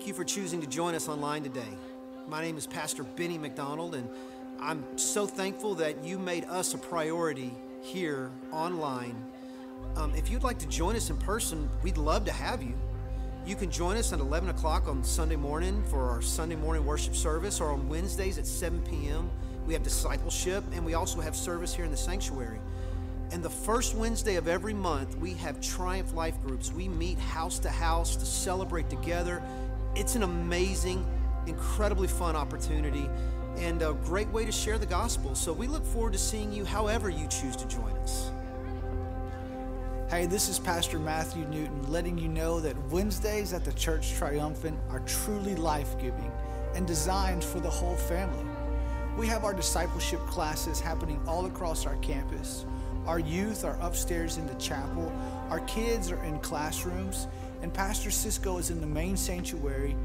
Thank you for choosing to join us online today. My name is Pastor Benny McDonald, and I'm so thankful that you made us a priority here online. Um, if you'd like to join us in person, we'd love to have you. You can join us at 11 o'clock on Sunday morning for our Sunday morning worship service, or on Wednesdays at 7 p.m. We have discipleship, and we also have service here in the sanctuary. And the first Wednesday of every month, we have Triumph Life groups. We meet house to house to celebrate together. It's an amazing, incredibly fun opportunity and a great way to share the gospel. So we look forward to seeing you however you choose to join us. Hey, this is Pastor Matthew Newton letting you know that Wednesdays at the Church Triumphant are truly life giving and designed for the whole family. We have our discipleship classes happening all across our campus. Our youth are upstairs in the chapel, our kids are in classrooms, and Pastor Cisco is in the main sanctuary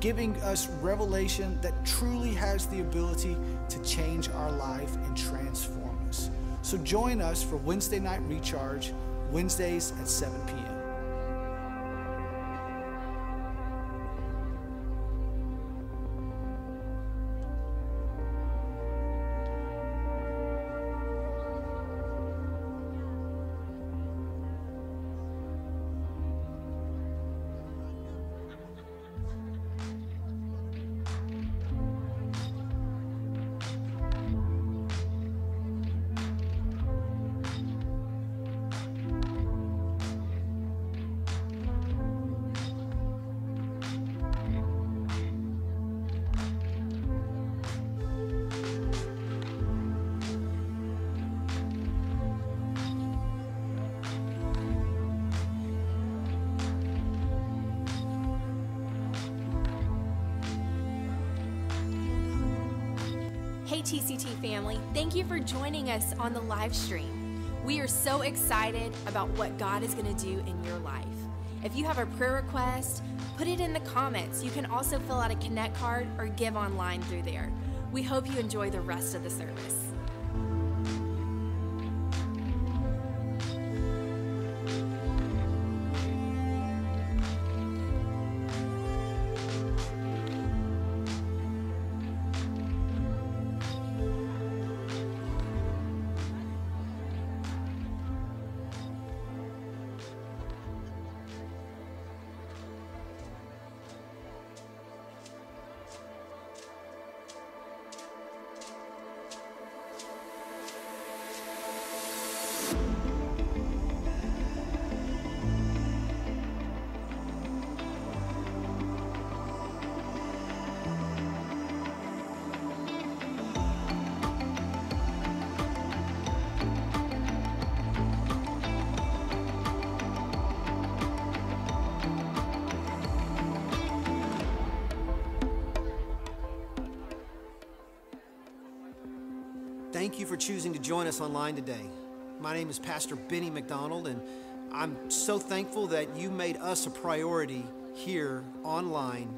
giving us revelation that truly has the ability to change our life and transform us. So join us for Wednesday Night Recharge, Wednesdays at 7 p.m. us on the live stream. We are so excited about what God is going to do in your life. If you have a prayer request, put it in the comments. You can also fill out a Connect card or give online through there. We hope you enjoy the rest of the service. Join us online today. My name is Pastor Benny McDonald, and I'm so thankful that you made us a priority here online.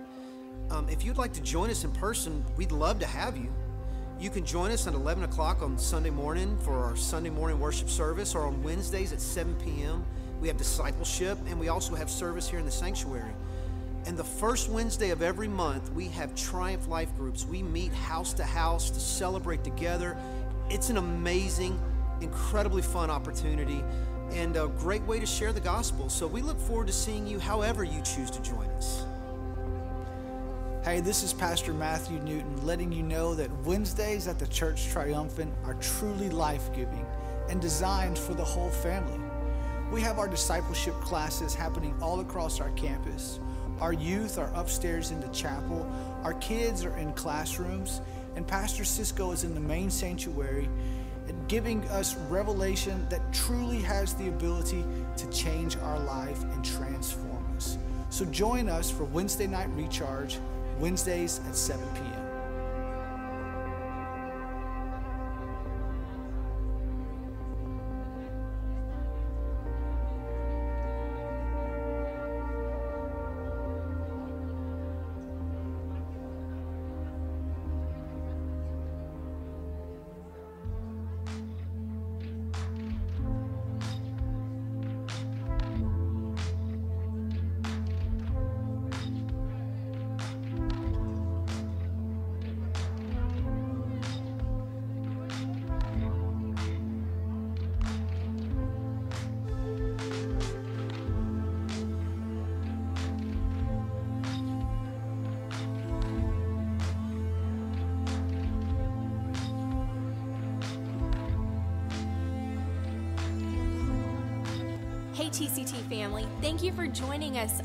Um, if you'd like to join us in person, we'd love to have you. You can join us at 11 o'clock on Sunday morning for our Sunday morning worship service, or on Wednesdays at 7 p.m. We have discipleship, and we also have service here in the sanctuary. And the first Wednesday of every month, we have Triumph Life groups. We meet house to house to celebrate together it's an amazing, incredibly fun opportunity and a great way to share the gospel. So we look forward to seeing you however you choose to join us. Hey, this is Pastor Matthew Newton letting you know that Wednesdays at the Church Triumphant are truly life giving and designed for the whole family. We have our discipleship classes happening all across our campus. Our youth are upstairs in the chapel, our kids are in classrooms, and Pastor Cisco is in the main sanctuary giving us revelation that truly has the ability to change our life and transform us. So join us for Wednesday Night Recharge, Wednesdays at 7 p.m.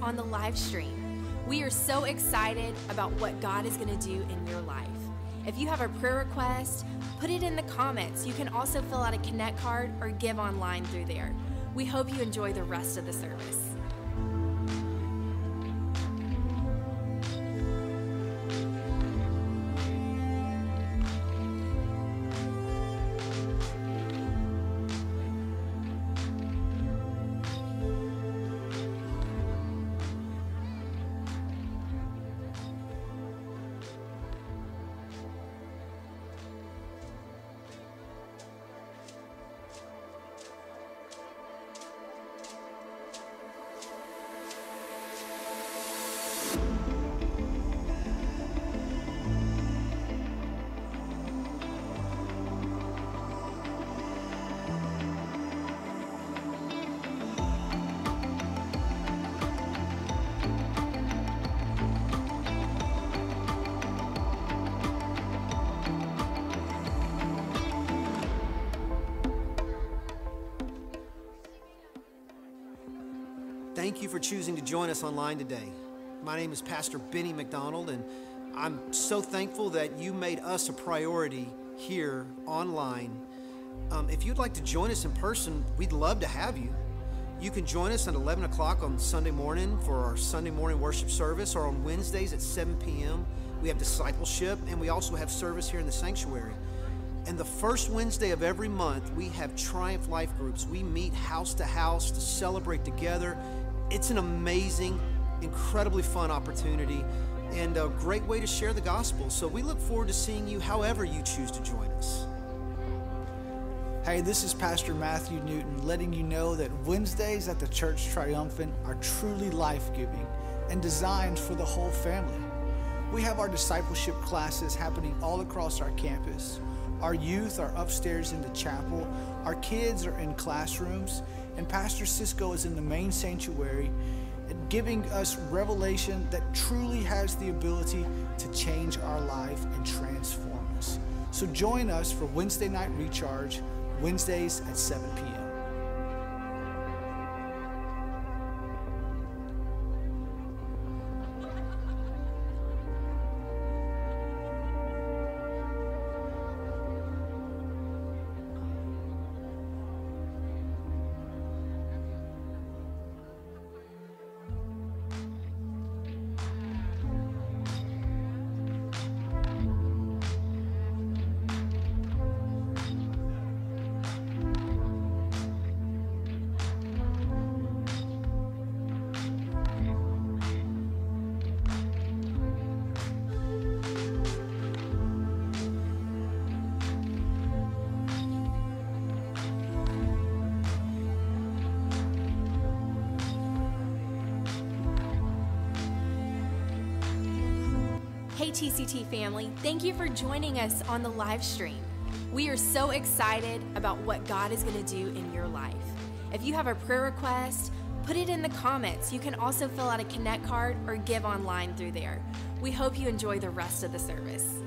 on the live stream. We are so excited about what God is going to do in your life. If you have a prayer request, put it in the comments. You can also fill out a Connect card or give online through there. We hope you enjoy the rest of the service. Join us online today. My name is Pastor Benny McDonald, and I'm so thankful that you made us a priority here online. Um, if you'd like to join us in person, we'd love to have you. You can join us at 11 o'clock on Sunday morning for our Sunday morning worship service, or on Wednesdays at 7 p.m. We have discipleship, and we also have service here in the sanctuary. And the first Wednesday of every month, we have Triumph Life Groups. We meet house to house to celebrate together. It's an amazing, incredibly fun opportunity and a great way to share the gospel. So we look forward to seeing you however you choose to join us. Hey, this is Pastor Matthew Newton letting you know that Wednesdays at the Church Triumphant are truly life giving and designed for the whole family. We have our discipleship classes happening all across our campus. Our youth are upstairs in the chapel, our kids are in classrooms, and Pastor Cisco is in the main sanctuary giving us revelation that truly has the ability to change our life and transform us. So join us for Wednesday Night Recharge, Wednesdays at 7 p.m. TCT family, thank you for joining us on the live stream. We are so excited about what God is going to do in your life. If you have a prayer request, put it in the comments. You can also fill out a Connect card or give online through there. We hope you enjoy the rest of the service.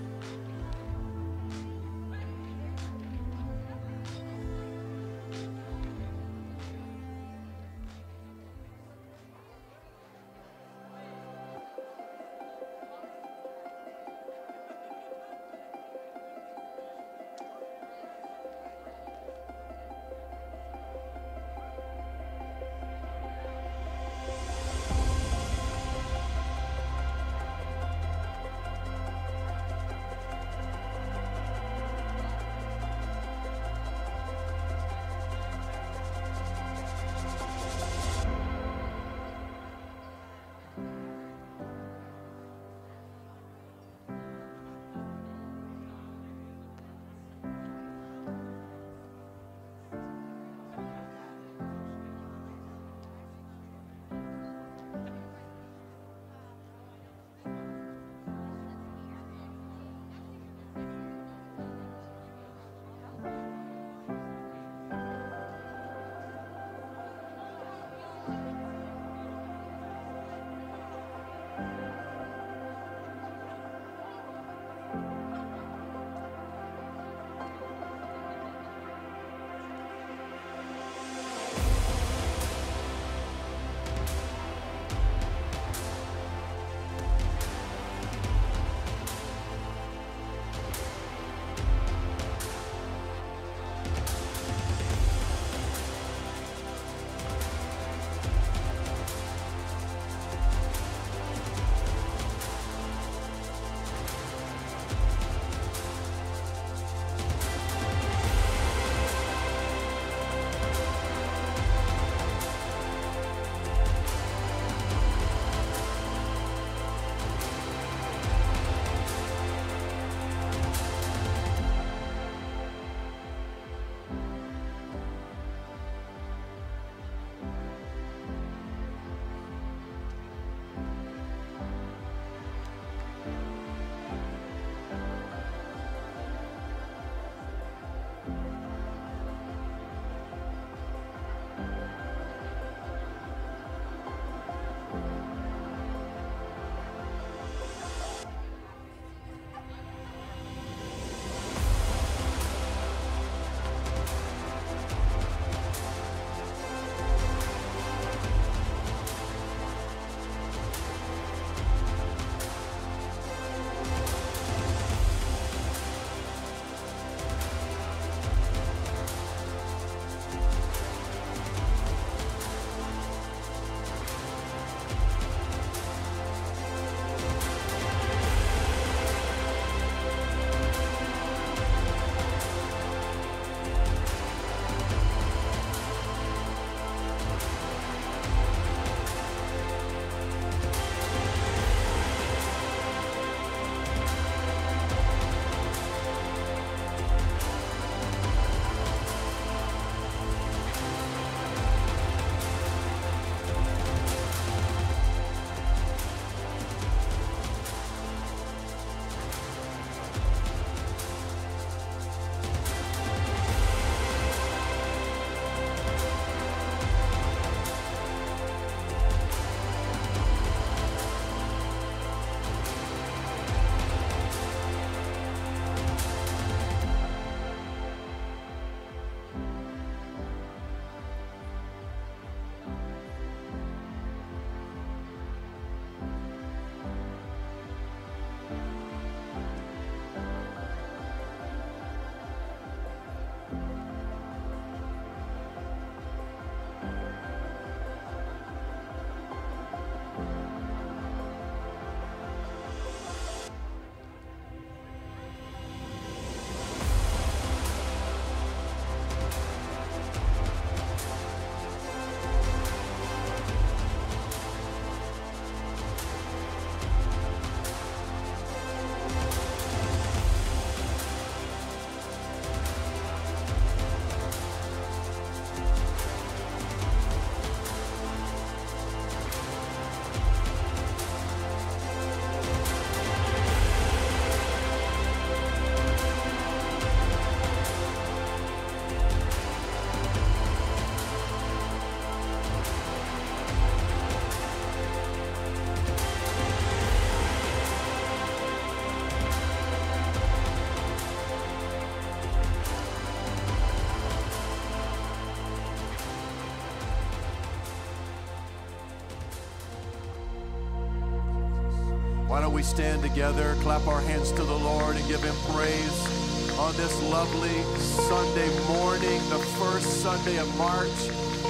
We stand together, clap our hands to the Lord, and give Him praise on this lovely Sunday morning, the first Sunday of March.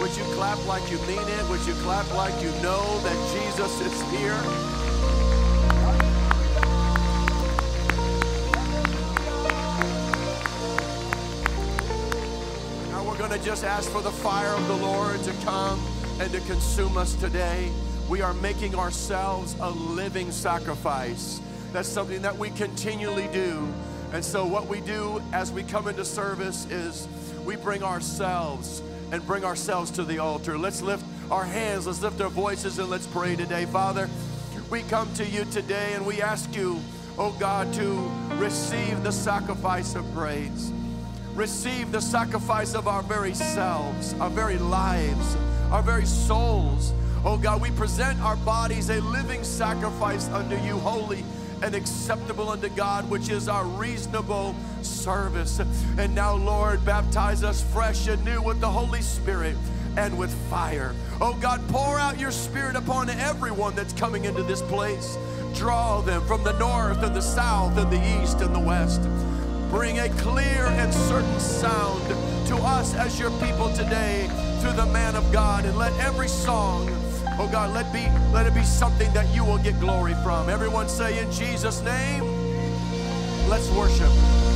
Would you clap like you mean it? Would you clap like you know that Jesus is here? Now we're going to just ask for the fire of the Lord to come and to consume us today. We are making ourselves a living sacrifice. That's something that we continually do. And so, what we do as we come into service is we bring ourselves and bring ourselves to the altar. Let's lift our hands, let's lift our voices, and let's pray today. Father, we come to you today and we ask you, oh God, to receive the sacrifice of praise. Receive the sacrifice of our very selves, our very lives, our very souls. Oh God, we present our bodies a living sacrifice unto you, holy and acceptable unto God, which is our reasonable service. And now, Lord, baptize us fresh and new with the Holy Spirit and with fire. Oh God, pour out your Spirit upon everyone that's coming into this place. Draw them from the north and the south and the east and the west. Bring a clear and certain sound to us as your people today through the man of God. And let every song Oh God, let be let it be something that you will get glory from. Everyone say in Jesus' name, let's worship.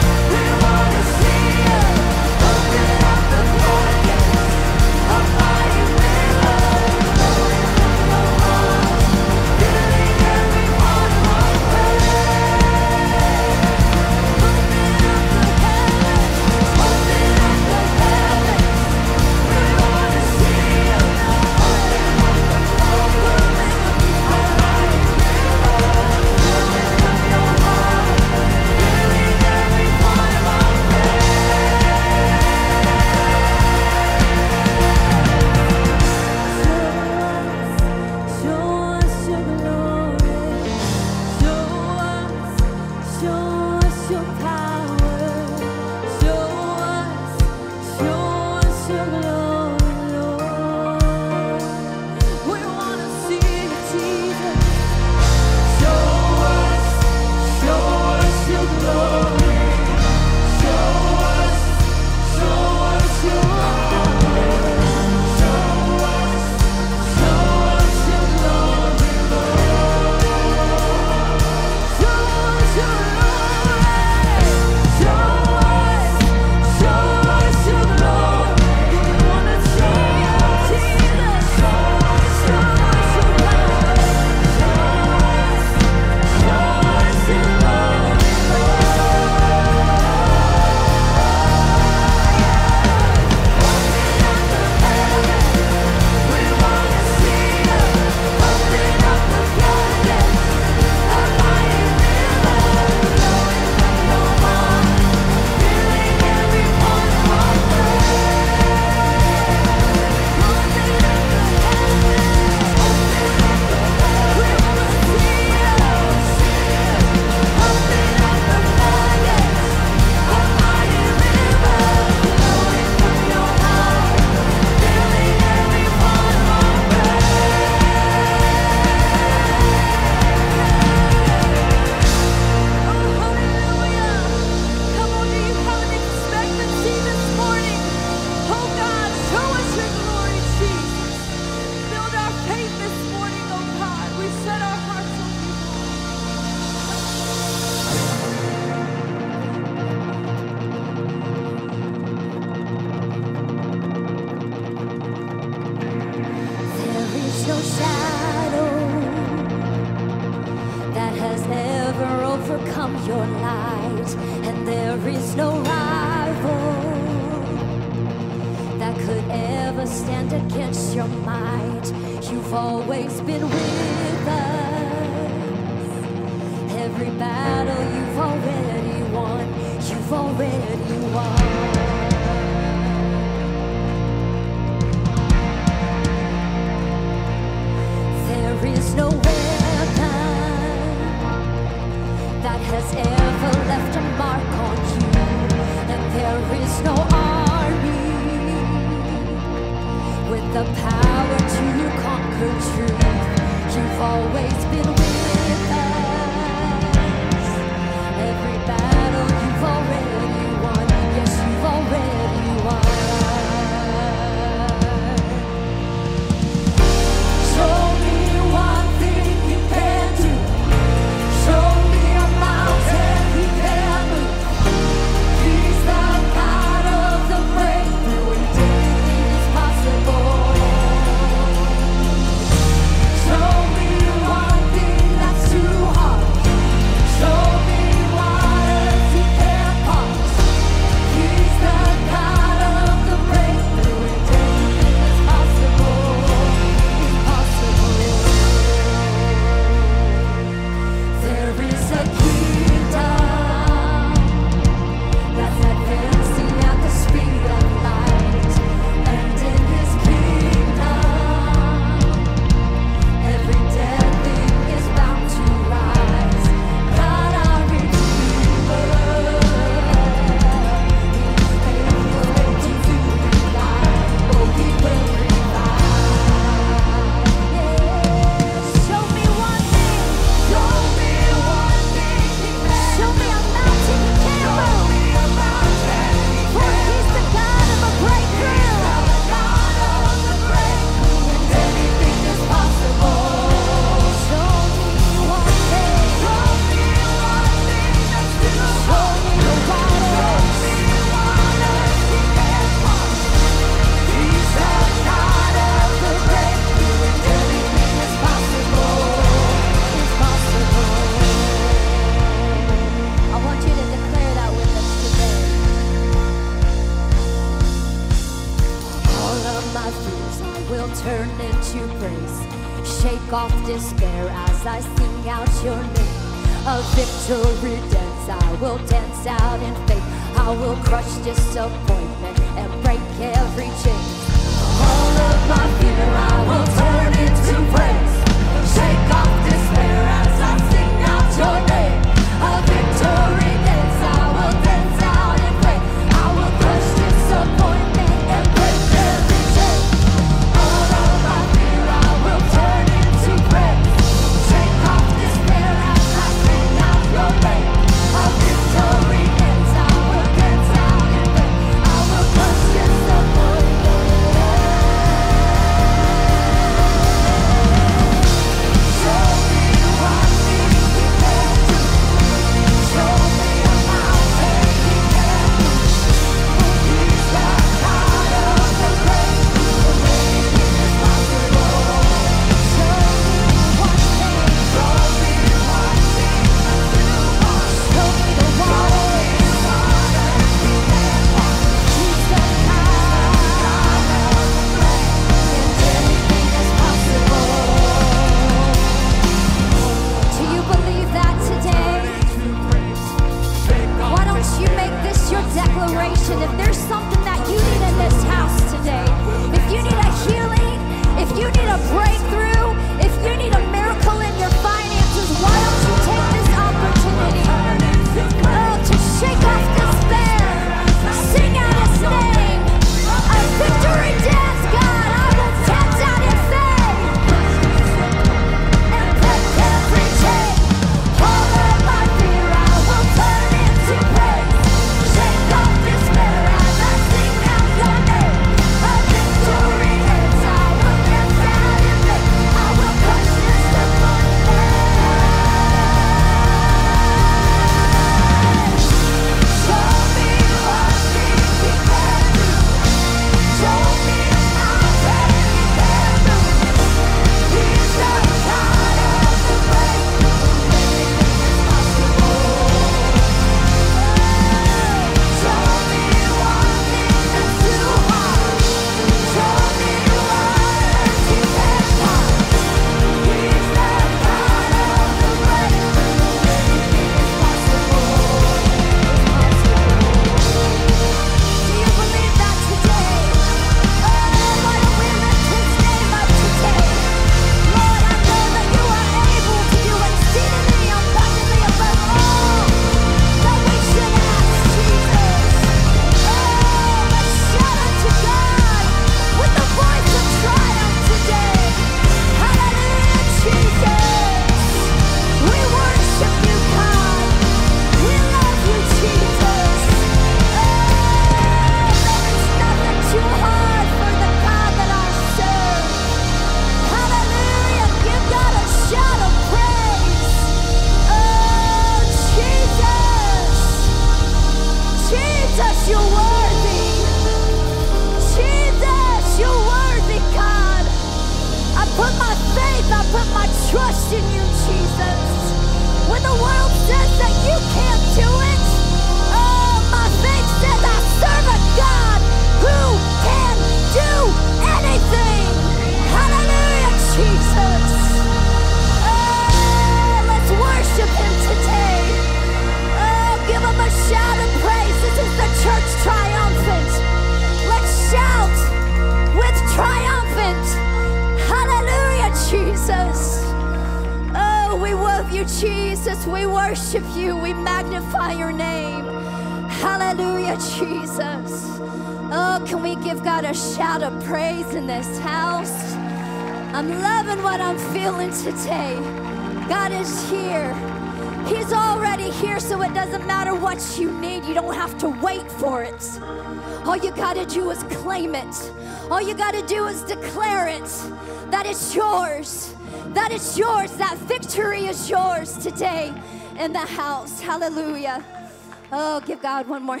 God one more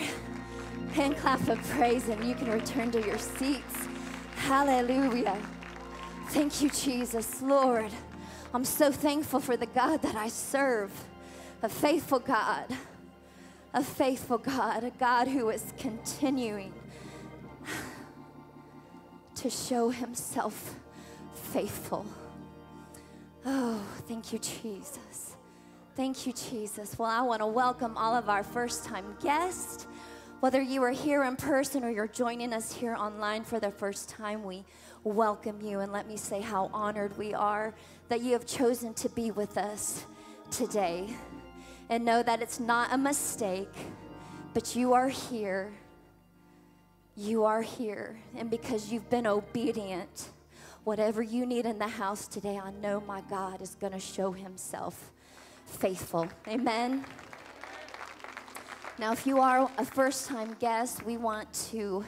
hand clap of praise and you can return to your seats. Hallelujah. Thank you, Jesus. Lord, I'm so thankful for the God that I serve a faithful God, a faithful God, a God who is continuing to show himself faithful. Oh, thank you, Jesus. Thank you, Jesus. Well, I want to welcome all of our first time guests. Whether you are here in person or you're joining us here online for the first time, we welcome you. And let me say how honored we are that you have chosen to be with us today. And know that it's not a mistake, but you are here. You are here. And because you've been obedient, whatever you need in the house today, I know my God is going to show himself faithful. Amen. Now, if you are a first time guest, we want to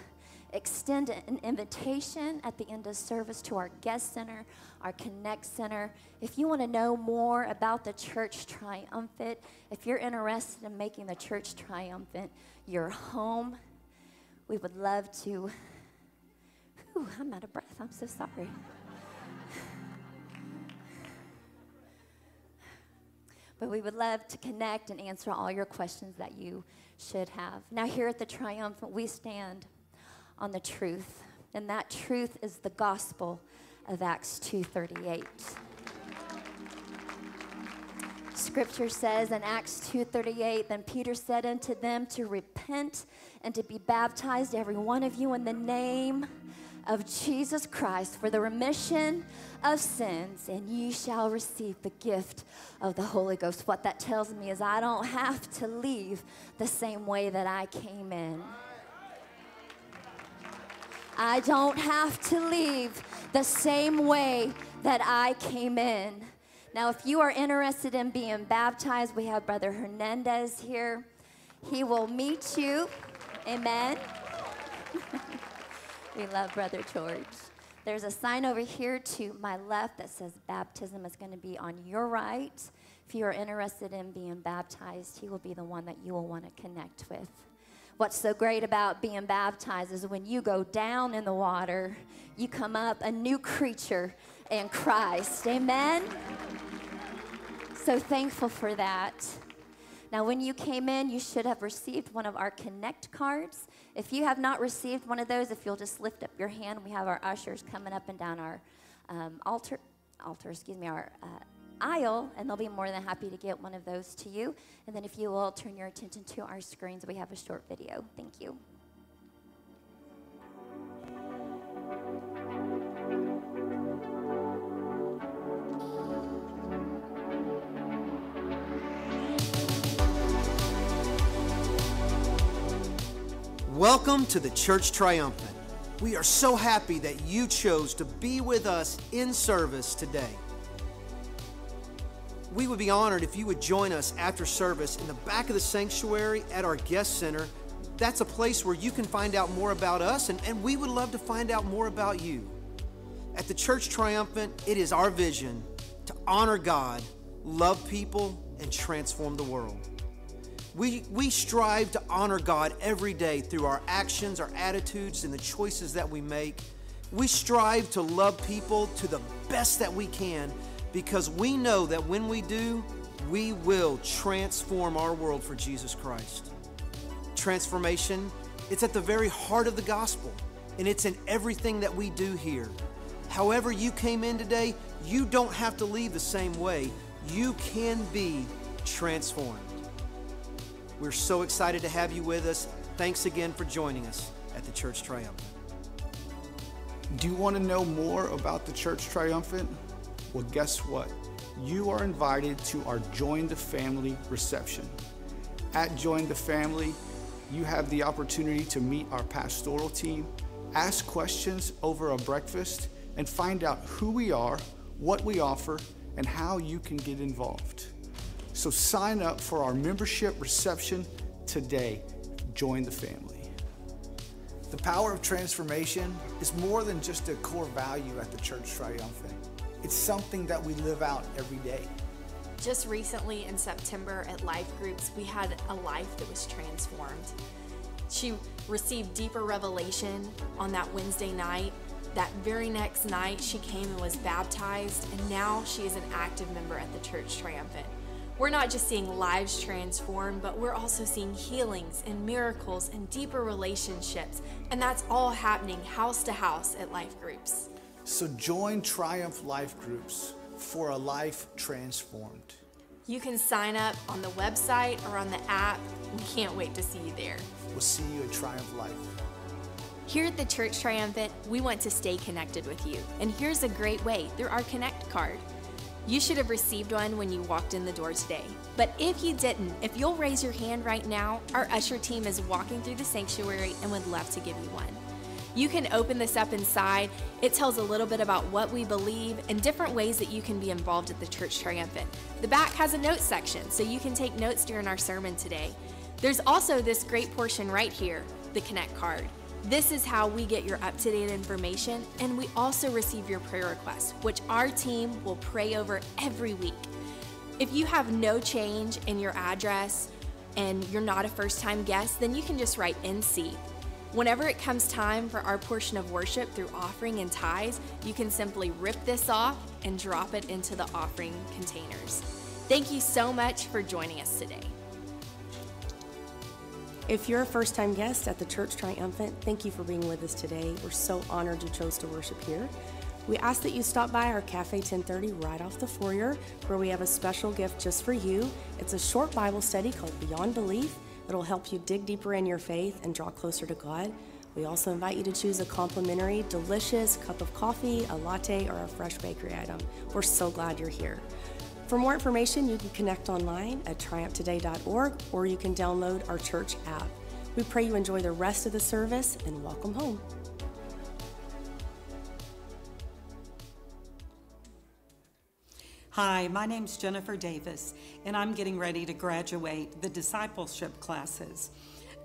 extend an invitation at the end of service to our guest center, our Connect Center. If you want to know more about the church triumphant, if you're interested in making the church triumphant your home, we would love to. I'm out of breath. I'm so sorry. But we would love to connect and answer all your questions that you should have. Now, here at the Triumphant, we stand on the truth, and that truth is the gospel of Acts 2:38. Scripture says in Acts 2:38, then Peter said unto them to repent and to be baptized every one of you in the name of Jesus Christ for the remission of sins, and ye shall receive the gift of the Holy Ghost. What that tells me is I don't have to leave the same way that I came in. I don't have to leave the same way that I came in. Now, if you are interested in being baptized, we have Brother Hernandez here. He will meet you. Amen. we love Brother George. There's a sign over here to my left that says baptism is going to be on your right. If you are interested in being baptized, he will be the one that you will want to connect with. What's so great about being baptized is when you go down in the water, you come up a new creature in Christ. Amen? So thankful for that. Now, when you came in, you should have received one of our Connect cards. If you have not received one of those, if you'll just lift up your hand, we have our ushers coming up and down our um, altar, altar, excuse me, our uh, aisle, and they'll be more than happy to get one of those to you. And then if you will turn your attention to our screens, we have a short video. Thank you. Welcome to the Church Triumphant. We are so happy that you chose to be with us in service today. We would be honored if you would join us after service in the back of the sanctuary at our guest center. That's a place where you can find out more about us, and, and we would love to find out more about you. At the Church Triumphant, it is our vision to honor God, love people, and transform the world. We, we strive to honor God every day through our actions, our attitudes, and the choices that we make. We strive to love people to the best that we can because we know that when we do, we will transform our world for Jesus Christ. Transformation, it's at the very heart of the gospel, and it's in everything that we do here. However, you came in today, you don't have to leave the same way. You can be transformed. We're so excited to have you with us. Thanks again for joining us at the Church Triumphant. Do you want to know more about the Church Triumphant? Well, guess what? You are invited to our Join the Family reception. At Join the Family, you have the opportunity to meet our pastoral team, ask questions over a breakfast, and find out who we are, what we offer, and how you can get involved. So sign up for our membership reception today. Join the family. The power of transformation is more than just a core value at the Church Triumphant. It's something that we live out every day. Just recently in September at Life Groups, we had a life that was transformed. She received deeper revelation on that Wednesday night. That very next night, she came and was baptized, and now she is an active member at the Church Triumphant. We're not just seeing lives transformed, but we're also seeing healings and miracles and deeper relationships, and that's all happening house to house at Life Groups. So join Triumph Life Groups for a life transformed. You can sign up on the website or on the app. We can't wait to see you there. We'll see you at Triumph Life. Here at the Church Triumphant, we want to stay connected with you. And here's a great way through our Connect card. You should have received one when you walked in the door today. But if you didn't, if you'll raise your hand right now, our usher team is walking through the sanctuary and would love to give you one. You can open this up inside. It tells a little bit about what we believe and different ways that you can be involved at the Church Triumphant. The back has a notes section, so you can take notes during our sermon today. There's also this great portion right here, the Connect card. This is how we get your up to date information, and we also receive your prayer requests, which our team will pray over every week. If you have no change in your address and you're not a first time guest, then you can just write NC. Whenever it comes time for our portion of worship through offering and tithes, you can simply rip this off and drop it into the offering containers. Thank you so much for joining us today. If you're a first time guest at the Church Triumphant, thank you for being with us today. We're so honored you chose to worship here. We ask that you stop by our Cafe 1030 right off the foyer, where we have a special gift just for you. It's a short Bible study called Beyond Belief. It'll help you dig deeper in your faith and draw closer to God. We also invite you to choose a complimentary, delicious cup of coffee, a latte, or a fresh bakery item. We're so glad you're here. For more information, you can connect online at triumphtoday.org or you can download our church app. We pray you enjoy the rest of the service and welcome home. Hi, my name's Jennifer Davis, and I'm getting ready to graduate the discipleship classes.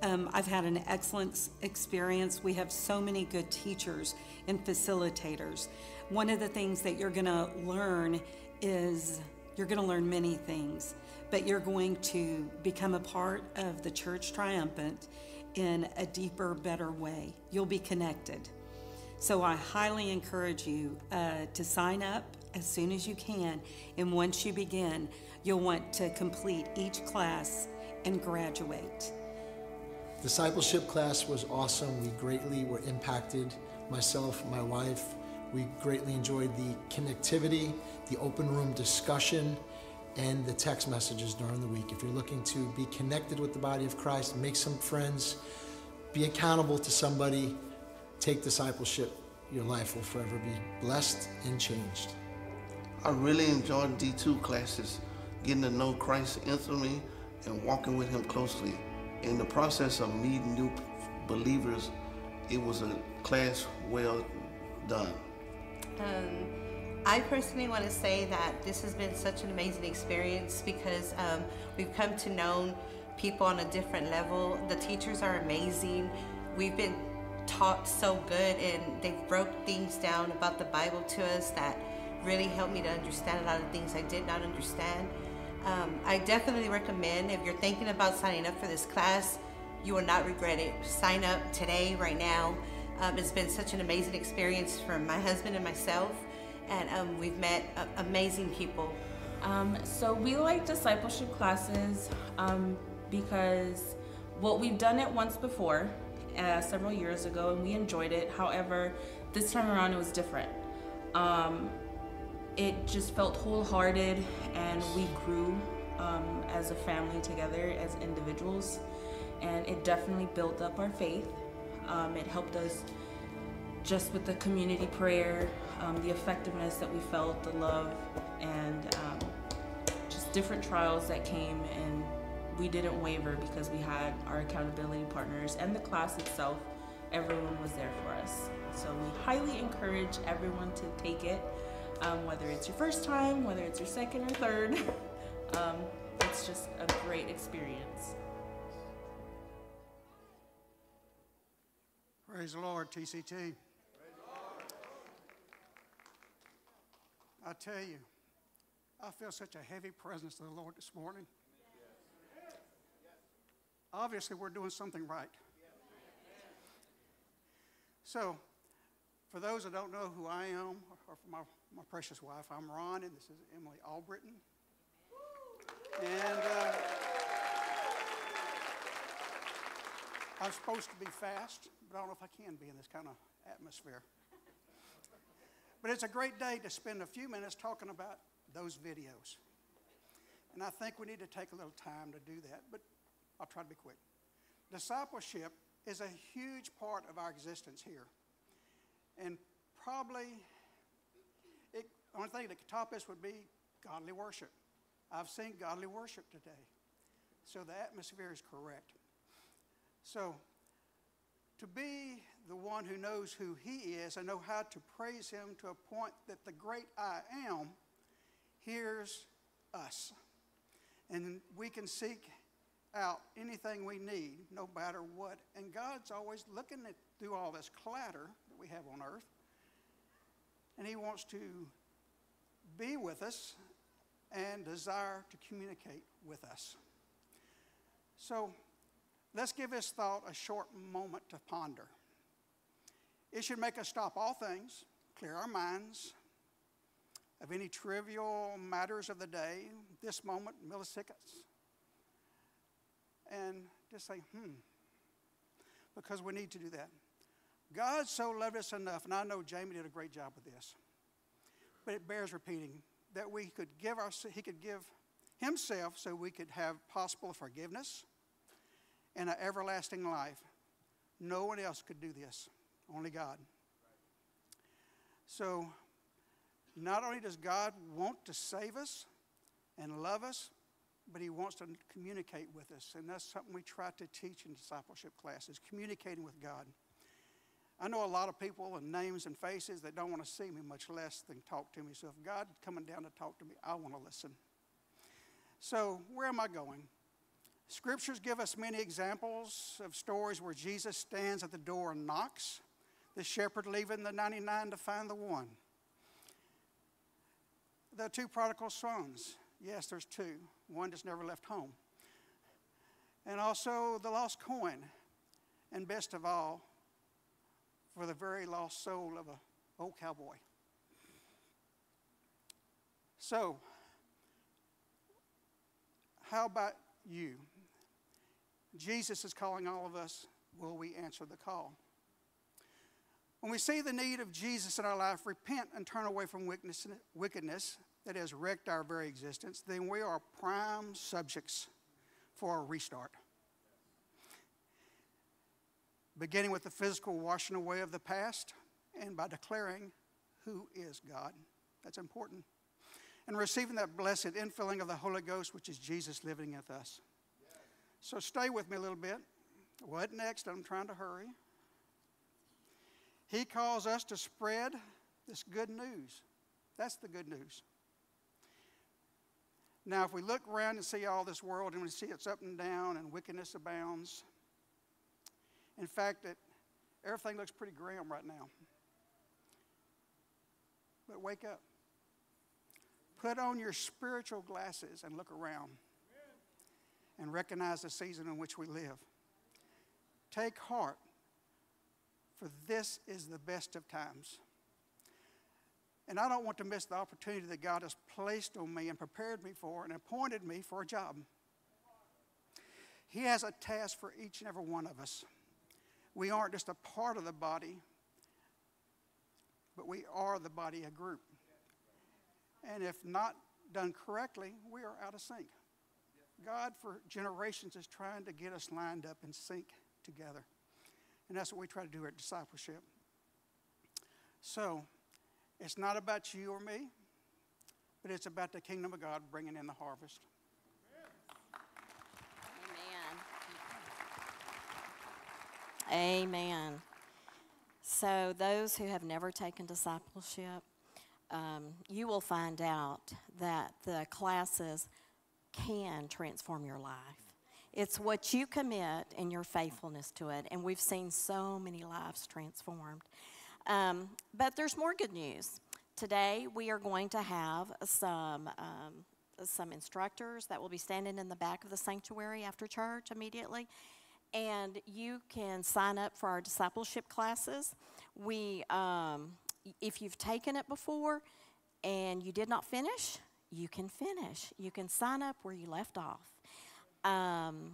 Um, I've had an excellent experience. We have so many good teachers and facilitators. One of the things that you're going to learn is you're going to learn many things, but you're going to become a part of the church triumphant in a deeper, better way. You'll be connected. So I highly encourage you uh, to sign up as soon as you can. And once you begin, you'll want to complete each class and graduate. Discipleship class was awesome. We greatly were impacted. Myself, my wife, we greatly enjoyed the connectivity, the open room discussion, and the text messages during the week. If you're looking to be connected with the body of Christ, make some friends, be accountable to somebody, take discipleship, your life will forever be blessed and changed. I really enjoyed D2 classes, getting to know Christ intimately and walking with Him closely. In the process of meeting new believers, it was a class well done. Um, I personally want to say that this has been such an amazing experience because um, we've come to know people on a different level. The teachers are amazing. We've been taught so good and they broke things down about the Bible to us that really helped me to understand a lot of things I did not understand. Um, I definitely recommend if you're thinking about signing up for this class, you will not regret it. Sign up today, right now. Um, it's been such an amazing experience for my husband and myself, and um, we've met uh, amazing people. Um, so we like discipleship classes um, because well, we've done it once before, uh, several years ago, and we enjoyed it. However, this time around it was different. Um, it just felt wholehearted, and we grew um, as a family together, as individuals, and it definitely built up our faith. Um, it helped us just with the community prayer, um, the effectiveness that we felt, the love, and um, just different trials that came, and we didn't waver because we had our accountability partners and the class itself. Everyone was there for us. So we highly encourage everyone to take it, um, whether it's your first time, whether it's your second or third. um, it's just a great experience. Praise the Lord, TCT. I tell you, I feel such a heavy presence of the Lord this morning. Obviously, we're doing something right. So, for those that don't know who I am, or for my, my precious wife, I'm Ron, and this is Emily Albritton. And uh, I'm supposed to be fast, but I don't know if I can be in this kind of atmosphere. But it's a great day to spend a few minutes talking about those videos. And I think we need to take a little time to do that, but I'll try to be quick. Discipleship is a huge part of our existence here. And probably, the only thing that could top this would be godly worship. I've seen godly worship today. So the atmosphere is correct. So, to be the one who knows who He is and know how to praise Him to a point that the great I am hears us. And we can seek out anything we need, no matter what. And God's always looking at through all this clatter that we have on earth. And He wants to be with us and desire to communicate with us. So let's give this thought a short moment to ponder. It should make us stop all things, clear our minds of any trivial matters of the day, this moment, milliseconds, and just say, hmm, because we need to do that. God so loved us enough, and I know Jamie did a great job with this, but it bears repeating that we could give our, he could give himself so we could have possible forgiveness and an everlasting life. No one else could do this, only God. So, not only does God want to save us and love us, but He wants to communicate with us. And that's something we try to teach in discipleship classes communicating with God. I know a lot of people and names and faces that don't want to see me, much less than talk to me. So if God's coming down to talk to me, I want to listen. So, where am I going? Scriptures give us many examples of stories where Jesus stands at the door and knocks, the shepherd leaving the 99 to find the one. The two prodigal sons. Yes, there's two. One just never left home. And also the lost coin. And best of all, for the very lost soul of an old cowboy. So, how about you? Jesus is calling all of us. Will we answer the call? When we see the need of Jesus in our life, repent and turn away from wickedness that has wrecked our very existence, then we are prime subjects for a restart. Beginning with the physical washing away of the past and by declaring who is God. That's important. And receiving that blessed infilling of the Holy Ghost, which is Jesus living with us. So stay with me a little bit. What next? I'm trying to hurry. He calls us to spread this good news. That's the good news. Now, if we look around and see all this world and we see it's up and down and wickedness abounds, in fact, that everything looks pretty grim right now. But wake up. Put on your spiritual glasses and look around and recognize the season in which we live. Take heart, for this is the best of times. And I don't want to miss the opportunity that God has placed on me and prepared me for and appointed me for a job. He has a task for each and every one of us. We aren't just a part of the body, but we are the body, a group. And if not done correctly, we are out of sync. God, for generations, is trying to get us lined up in sync together. And that's what we try to do at discipleship. So, it's not about you or me, but it's about the kingdom of God bringing in the harvest. Amen. Amen. So, those who have never taken discipleship, um, you will find out that the classes can transform your life. It's what you commit and your faithfulness to it. And we've seen so many lives transformed. Um, but there's more good news. Today, we are going to have some. Um, some instructors that will be standing in the back of the sanctuary after church immediately and you can sign up for our discipleship classes. We, um, if you've taken it before and you did not finish, you can finish. You can sign up where you left off. Um,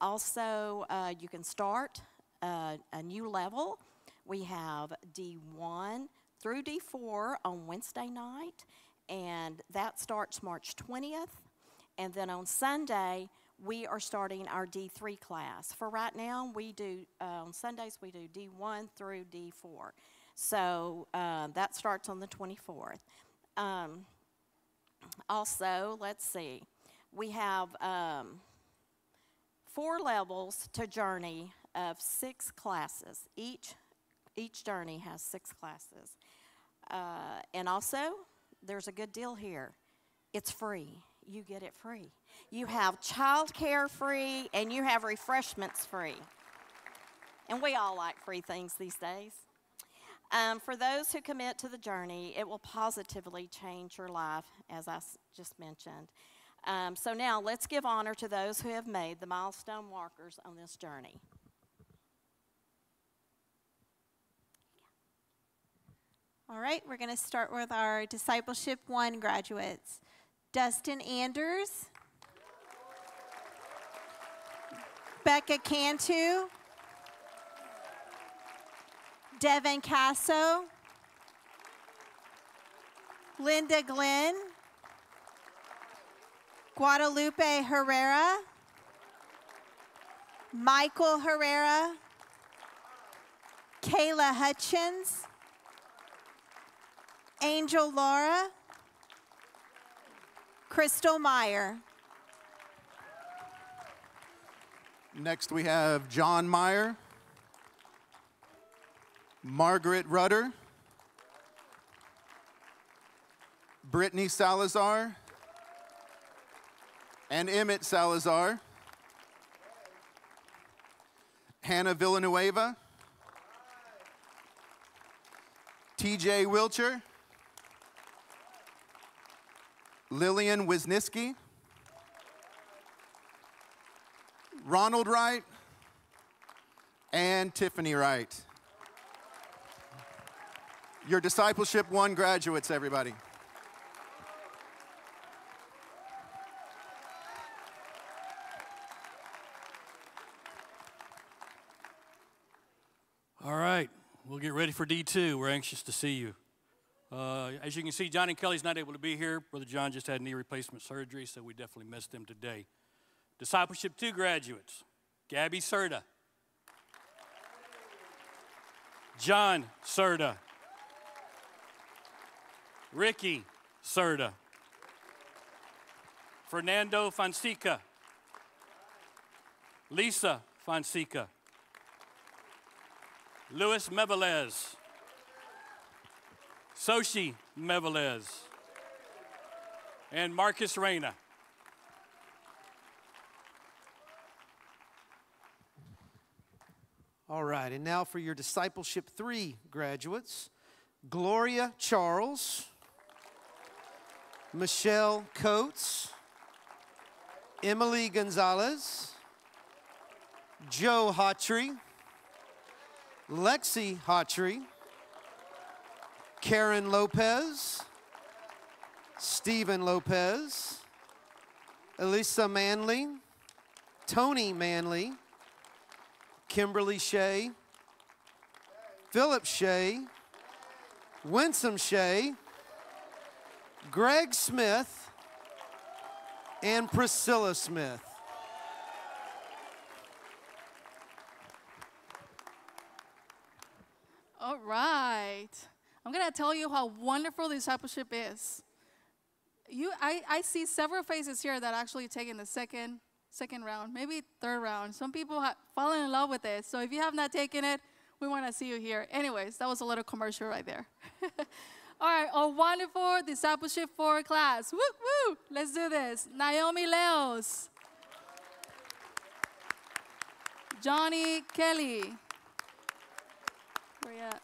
also, uh, you can start uh, a new level. We have D1 through D4 on Wednesday night, and that starts March 20th. And then on Sunday, we are starting our D3 class. For right now, we do, uh, on Sundays, we do D1 through D4. So uh, that starts on the 24th. Um, also, let's see, we have um, four levels to journey of six classes. Each, each journey has six classes. Uh, and also, there's a good deal here it's free you get it free. You have childcare free and you have refreshments free. And we all like free things these days. Um, for those who commit to the journey, it will positively change your life, as I just mentioned. Um, so now let's give honor to those who have made the milestone markers on this journey. All right, we're going to start with our Discipleship 1 graduates. Dustin Anders, Becca Cantu, Devin Casso, Linda Glenn, Guadalupe Herrera, Michael Herrera, Kayla Hutchins, Angel Laura, Crystal Meyer. Next, we have John Meyer, Margaret Rudder, Brittany Salazar, and Emmett Salazar, Hannah Villanueva, TJ Wilcher, Lillian Wisniewski, Ronald Wright, and Tiffany Wright. Your Discipleship One graduates, everybody. All right, we'll get ready for D2. We're anxious to see you. Uh, as you can see, John and Kelly's not able to be here. Brother John just had knee replacement surgery, so we definitely missed him today. Discipleship 2 graduates Gabby Serta, John Serta, Ricky Serta, Fernando Fonseca, Lisa Fonseca, Luis Mevelez, Soshi Mevelez, and Marcus Reyna. All right, and now for your Discipleship 3 graduates Gloria Charles, Michelle Coates, Emily Gonzalez, Joe Hotry, Lexi Hotry, Karen Lopez, Stephen Lopez, Elisa Manley, Tony Manley, Kimberly Shea, Philip Shea, Winsome Shea, Greg Smith, and Priscilla Smith. All right. I'm going to tell you how wonderful discipleship is. You, I, I see several faces here that actually taken the second, second round, maybe third round. Some people have fallen in love with it. So if you have not taken it, we want to see you here. Anyways, that was a little commercial right there. All right, a wonderful discipleship for class. Woo woo! Let's do this. Naomi Leos, Johnny Kelly. Where you at?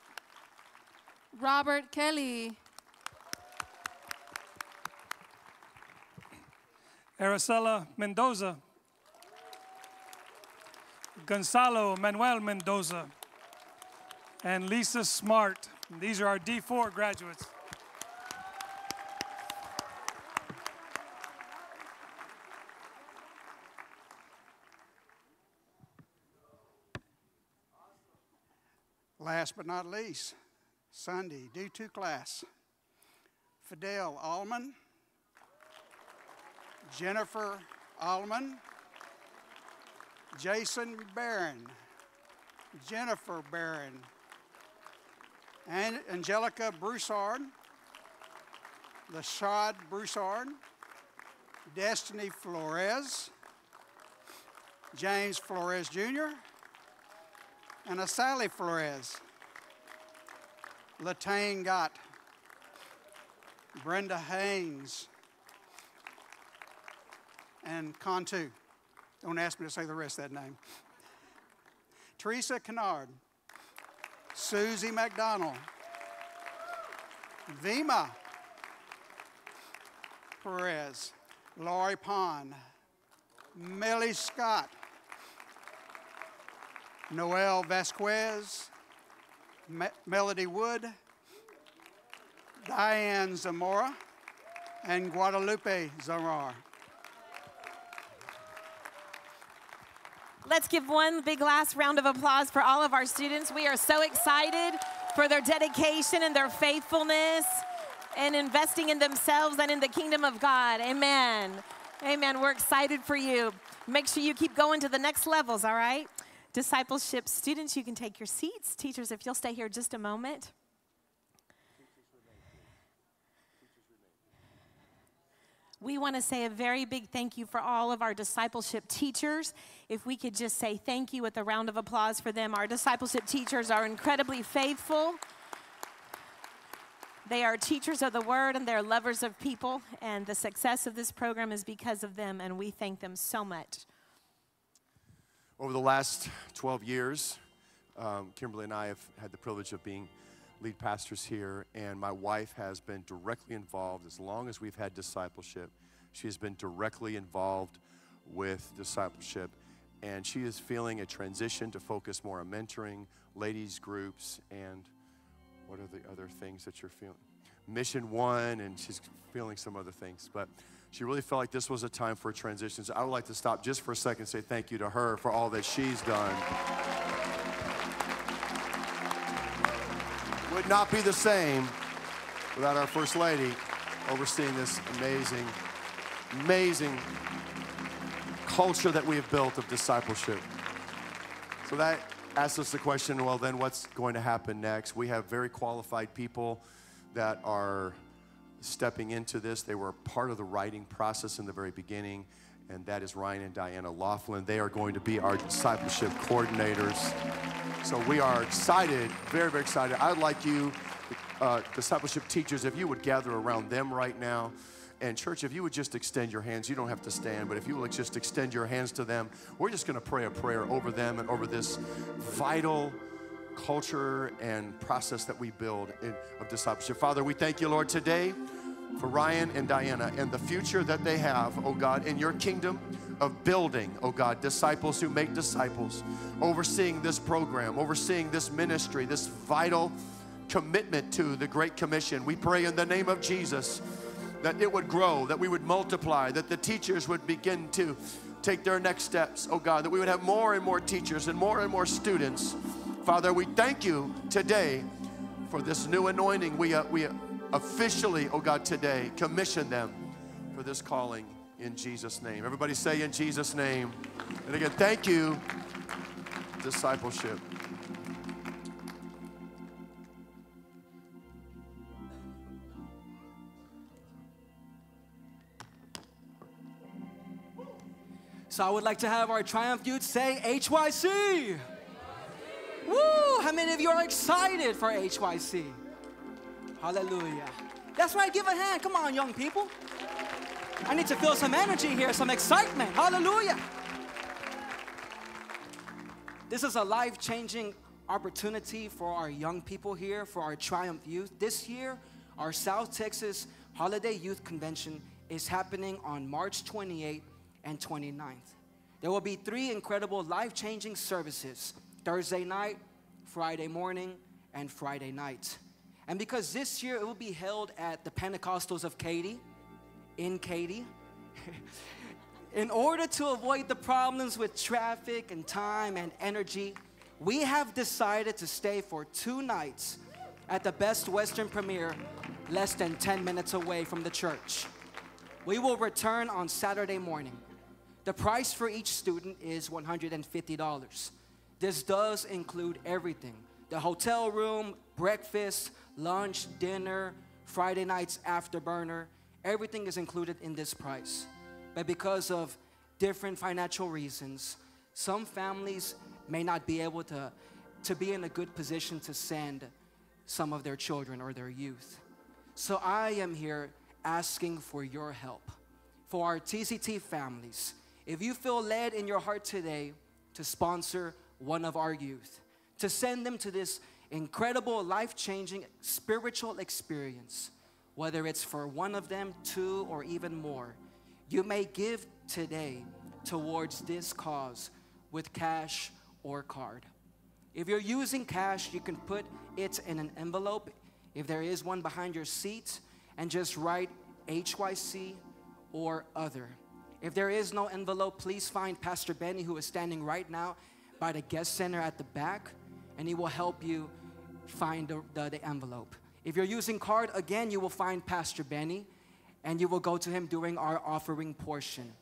Robert Kelly. Aracela Mendoza. Gonzalo Manuel Mendoza. And Lisa Smart. These are our D4 graduates. Last but not least, Sunday, D2 class. Fidel Allman, Jennifer Allman, Jason Barron, Jennifer Barron, and Angelica Broussard, Lashad Broussard, Destiny Flores, James Flores Jr., and a Sally Flores, Latane Gott, Brenda Haynes, and Cantu. Don't ask me to say the rest of that name. Teresa Kennard, Susie McDonald, Vima Perez, Laurie Pond, Millie Scott, Noel Vasquez, Me- Melody Wood, Diane Zamora, and Guadalupe Zamora. Let's give one big last round of applause for all of our students. We are so excited for their dedication and their faithfulness and investing in themselves and in the kingdom of God. Amen. Amen. We're excited for you. Make sure you keep going to the next levels, all right? Discipleship students, you can take your seats. Teachers, if you'll stay here just a moment. We want to say a very big thank you for all of our discipleship teachers. If we could just say thank you with a round of applause for them. Our discipleship teachers are incredibly faithful. They are teachers of the word and they're lovers of people, and the success of this program is because of them, and we thank them so much. Over the last 12 years, um, Kimberly and I have had the privilege of being lead pastors here, and my wife has been directly involved as long as we've had discipleship. She has been directly involved with discipleship, and she is feeling a transition to focus more on mentoring, ladies' groups, and what are the other things that you're feeling? Mission One, and she's feeling some other things. But she really felt like this was a time for a transition. So I would like to stop just for a second and say thank you to her for all that she's done. Would not be the same without our First Lady overseeing this amazing, amazing culture that we have built of discipleship. So that asks us the question well, then what's going to happen next? We have very qualified people that are stepping into this. They were part of the writing process in the very beginning, and that is Ryan and Diana Laughlin. They are going to be our discipleship coordinators. So we are excited, very, very excited. I'd like you, uh, discipleship teachers, if you would gather around them right now. And, church, if you would just extend your hands, you don't have to stand, but if you would just extend your hands to them, we're just going to pray a prayer over them and over this vital culture and process that we build in, of discipleship. Father, we thank you, Lord, today for Ryan and Diana and the future that they have, oh God, in your kingdom of building, oh God, disciples who make disciples, overseeing this program, overseeing this ministry, this vital commitment to the Great Commission. We pray in the name of Jesus that it would grow, that we would multiply, that the teachers would begin to take their next steps, oh God, that we would have more and more teachers and more and more students. Father, we thank you today for this new anointing. We, uh, we officially, oh God, today commission them for this calling in Jesus' name. Everybody say in Jesus' name. And again, thank you, discipleship. So I would like to have our Triumph youth say HYC. Woo! How many of you are excited for HYC? Hallelujah. That's right, give a hand. Come on, young people. I need to feel some energy here, some excitement. Hallelujah. This is a life changing opportunity for our young people here, for our Triumph youth. This year, our South Texas Holiday Youth Convention is happening on March 28th and 29th. There will be three incredible life changing services Thursday night, Friday morning, and Friday night. And because this year it will be held at the Pentecostals of Katy, in Katy, in order to avoid the problems with traffic and time and energy, we have decided to stay for two nights at the Best Western Premier, less than 10 minutes away from the church. We will return on Saturday morning. The price for each student is $150. This does include everything the hotel room, breakfast, lunch, dinner, Friday night's afterburner. Everything is included in this price. But because of different financial reasons, some families may not be able to, to be in a good position to send some of their children or their youth. So I am here asking for your help. For our TCT families, if you feel led in your heart today to sponsor one of our youth, to send them to this incredible, life changing spiritual experience, whether it's for one of them, two, or even more, you may give today towards this cause with cash or card. If you're using cash, you can put it in an envelope, if there is one behind your seat, and just write HYC or other. If there is no envelope, please find Pastor Benny, who is standing right now by the guest center at the back, and he will help you find the, the, the envelope. If you're using card, again, you will find Pastor Benny, and you will go to him during our offering portion.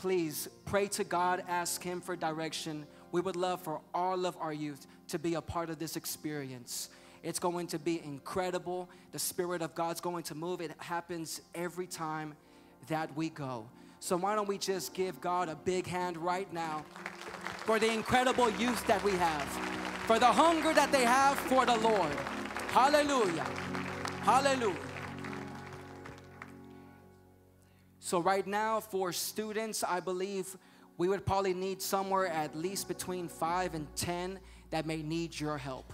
Please pray to God, ask Him for direction. We would love for all of our youth to be a part of this experience. It's going to be incredible. The Spirit of God's going to move. It happens every time that we go. So, why don't we just give God a big hand right now for the incredible youth that we have, for the hunger that they have for the Lord. Hallelujah. Hallelujah. So, right now, for students, I believe we would probably need somewhere at least between five and 10 that may need your help.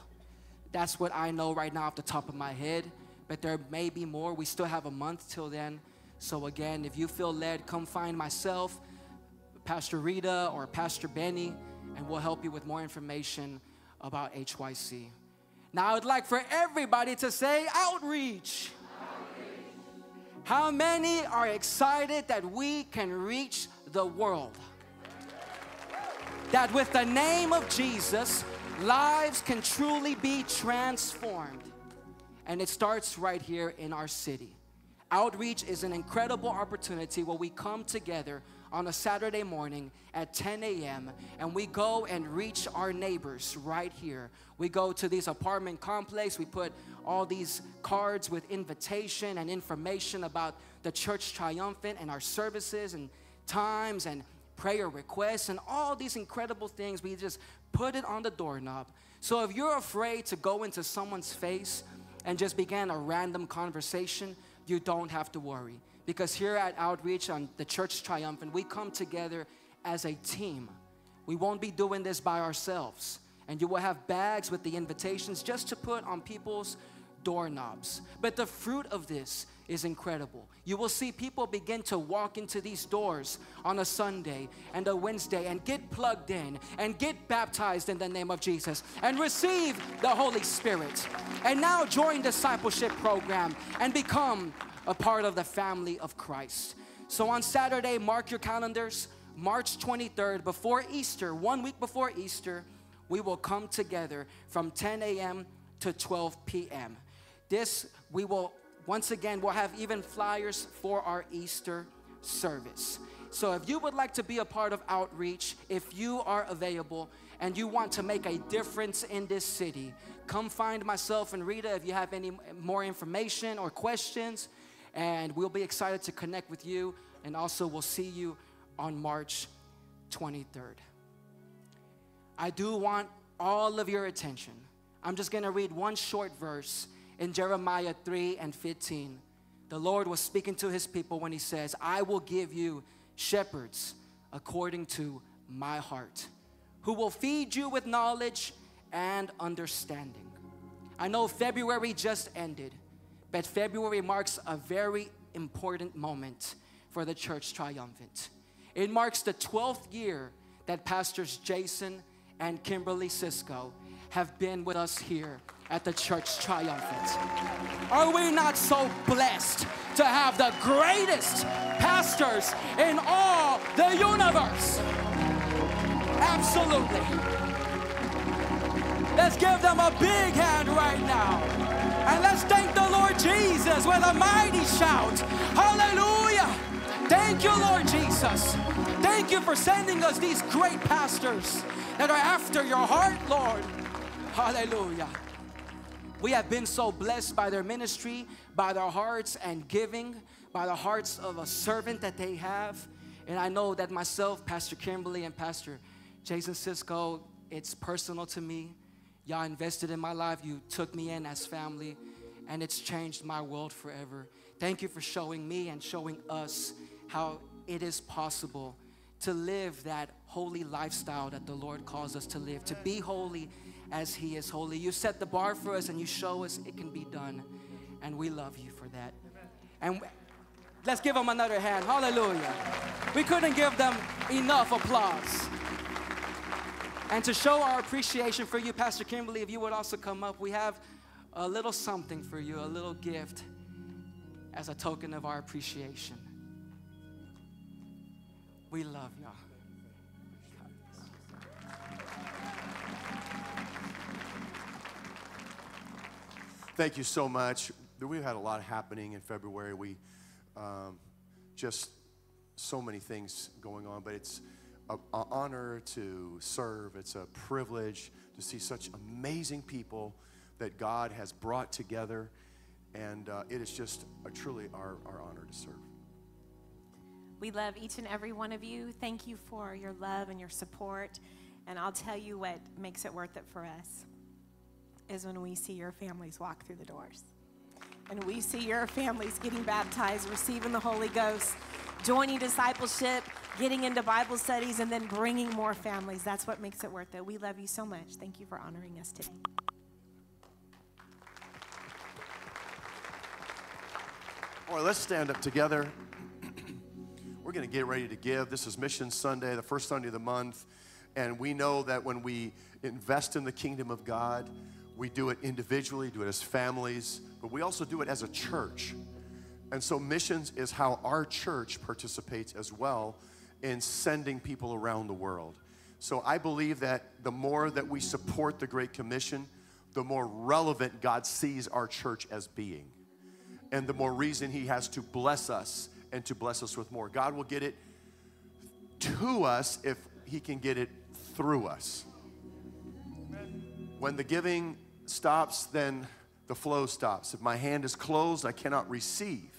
That's what I know right now off the top of my head, but there may be more. We still have a month till then. So, again, if you feel led, come find myself, Pastor Rita, or Pastor Benny, and we'll help you with more information about HYC. Now, I would like for everybody to say outreach. How many are excited that we can reach the world? That with the name of Jesus, lives can truly be transformed. And it starts right here in our city. Outreach is an incredible opportunity where we come together on a Saturday morning at 10 a.m. and we go and reach our neighbors right here. We go to these apartment complex, we put all these cards with invitation and information about the church triumphant and our services and times and prayer requests and all these incredible things. We just put it on the doorknob. So if you're afraid to go into someone's face and just begin a random conversation, you don't have to worry. Because here at Outreach on the Church Triumphant, we come together as a team. We won't be doing this by ourselves. And you will have bags with the invitations just to put on people's doorknobs. But the fruit of this is incredible. You will see people begin to walk into these doors on a Sunday and a Wednesday and get plugged in and get baptized in the name of Jesus and receive the Holy Spirit. And now join discipleship program and become a part of the family of Christ. So on Saturday, mark your calendars, March 23rd, before Easter, one week before Easter, we will come together from 10 a.m. to 12 p.m. This, we will, once again, we'll have even flyers for our Easter service. So if you would like to be a part of outreach, if you are available and you want to make a difference in this city, come find myself and Rita if you have any more information or questions, and we'll be excited to connect with you. And also, we'll see you on March 23rd. I do want all of your attention. I'm just going to read one short verse in Jeremiah 3 and 15. The Lord was speaking to his people when he says, I will give you shepherds according to my heart, who will feed you with knowledge and understanding. I know February just ended, but February marks a very important moment for the church triumphant. It marks the 12th year that Pastors Jason and Kimberly Cisco have been with us here at the church triumphant. Are we not so blessed to have the greatest pastors in all the universe? Absolutely. Let's give them a big hand right now. And let's thank Jesus with a mighty shout. Hallelujah. Thank you, Lord Jesus. Thank you for sending us these great pastors that are after your heart, Lord. Hallelujah. We have been so blessed by their ministry, by their hearts and giving, by the hearts of a servant that they have. And I know that myself, Pastor Kimberly, and Pastor Jason Cisco, it's personal to me. Y'all invested in my life. You took me in as family, and it's changed my world forever. Thank you for showing me and showing us how it is possible to live that holy lifestyle that the Lord calls us to live, to be holy as He is holy. You set the bar for us and you show us it can be done, and we love you for that. And let's give them another hand. Hallelujah. We couldn't give them enough applause. And to show our appreciation for you, Pastor Kimberly, if you would also come up, we have a little something for you, a little gift as a token of our appreciation. We love y'all. Thank you so much. We've had a lot happening in February. We um, just so many things going on, but it's an honor to serve. It's a privilege to see such amazing people that God has brought together, and uh, it is just a, truly our, our honor to serve. We love each and every one of you. Thank you for your love and your support. And I'll tell you what makes it worth it for us is when we see your families walk through the doors. And we see your families getting baptized, receiving the Holy Ghost, joining discipleship, getting into Bible studies, and then bringing more families. That's what makes it worth it. We love you so much. Thank you for honoring us today. All right, let's stand up together. We're going to get ready to give. This is Mission Sunday, the first Sunday of the month. And we know that when we invest in the kingdom of God, we do it individually, do it as families, but we also do it as a church. And so, missions is how our church participates as well in sending people around the world. So, I believe that the more that we support the Great Commission, the more relevant God sees our church as being. And the more reason He has to bless us and to bless us with more. God will get it to us if He can get it through us. When the giving stops, then the flow stops. If my hand is closed, I cannot receive.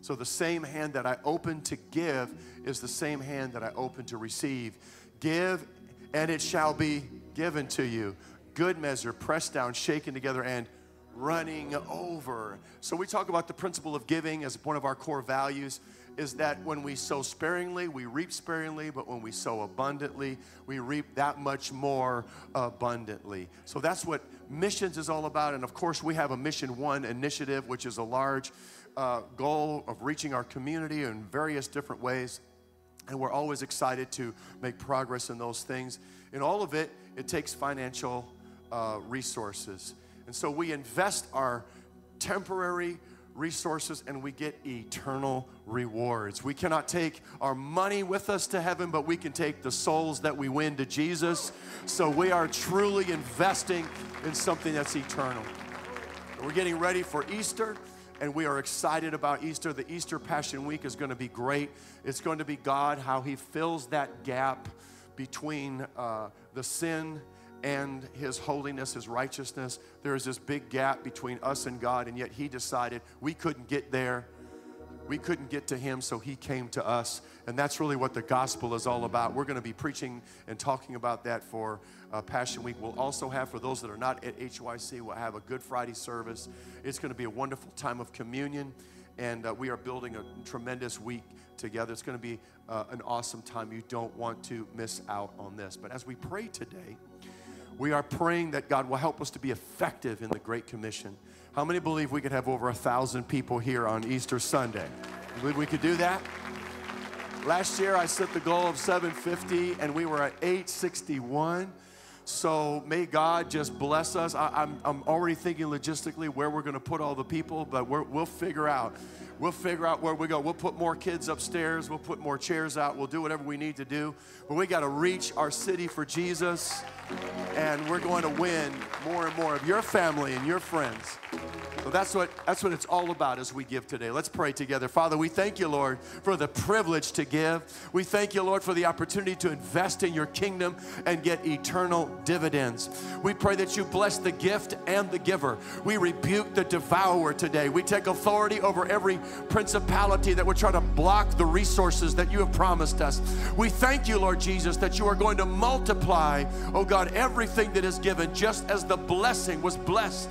So the same hand that I open to give is the same hand that I open to receive. Give, and it shall be given to you. Good measure, pressed down, shaken together, and running over. So we talk about the principle of giving as one of our core values is that when we sow sparingly, we reap sparingly, but when we sow abundantly, we reap that much more abundantly. So that's what missions is all about. And of course, we have a Mission One initiative, which is a large uh, goal of reaching our community in various different ways. And we're always excited to make progress in those things. In all of it, it takes financial uh, resources. And so we invest our temporary resources and we get eternal rewards. We cannot take our money with us to heaven, but we can take the souls that we win to Jesus. So we are truly investing in something that's eternal. We're getting ready for Easter and we are excited about Easter. The Easter Passion Week is going to be great. It's going to be God, how He fills that gap between uh, the sin and His holiness, His righteousness. There is this big gap between us and God, and yet He decided we couldn't get there. We couldn't get to him, so he came to us. And that's really what the gospel is all about. We're going to be preaching and talking about that for uh, Passion Week. We'll also have, for those that are not at HYC, we'll have a Good Friday service. It's going to be a wonderful time of communion, and uh, we are building a tremendous week together. It's going to be uh, an awesome time. You don't want to miss out on this. But as we pray today, we are praying that God will help us to be effective in the Great Commission. How many believe we could have over a thousand people here on Easter Sunday? You believe we could do that? Last year I set the goal of 750 and we were at 861. So may God just bless us. I, am I'm, I'm already thinking logistically where we're going to put all the people, but we will figure out. We'll figure out where we go. We'll put more kids upstairs. We'll put more chairs out. We'll do whatever we need to do. But we got to reach our city for Jesus, and we're going to win more and more of your family and your friends. So that's what that's what it's all about as we give today. Let's pray together. Father, we thank you, Lord, for the privilege to give. We thank you, Lord, for the opportunity to invest in your kingdom and get eternal dividends. We pray that you bless the gift and the giver. We rebuke the devourer today. We take authority over every principality that would try to block the resources that you have promised us. We thank you, Lord Jesus, that you are going to multiply, oh God, everything that is given, just as the blessing was blessed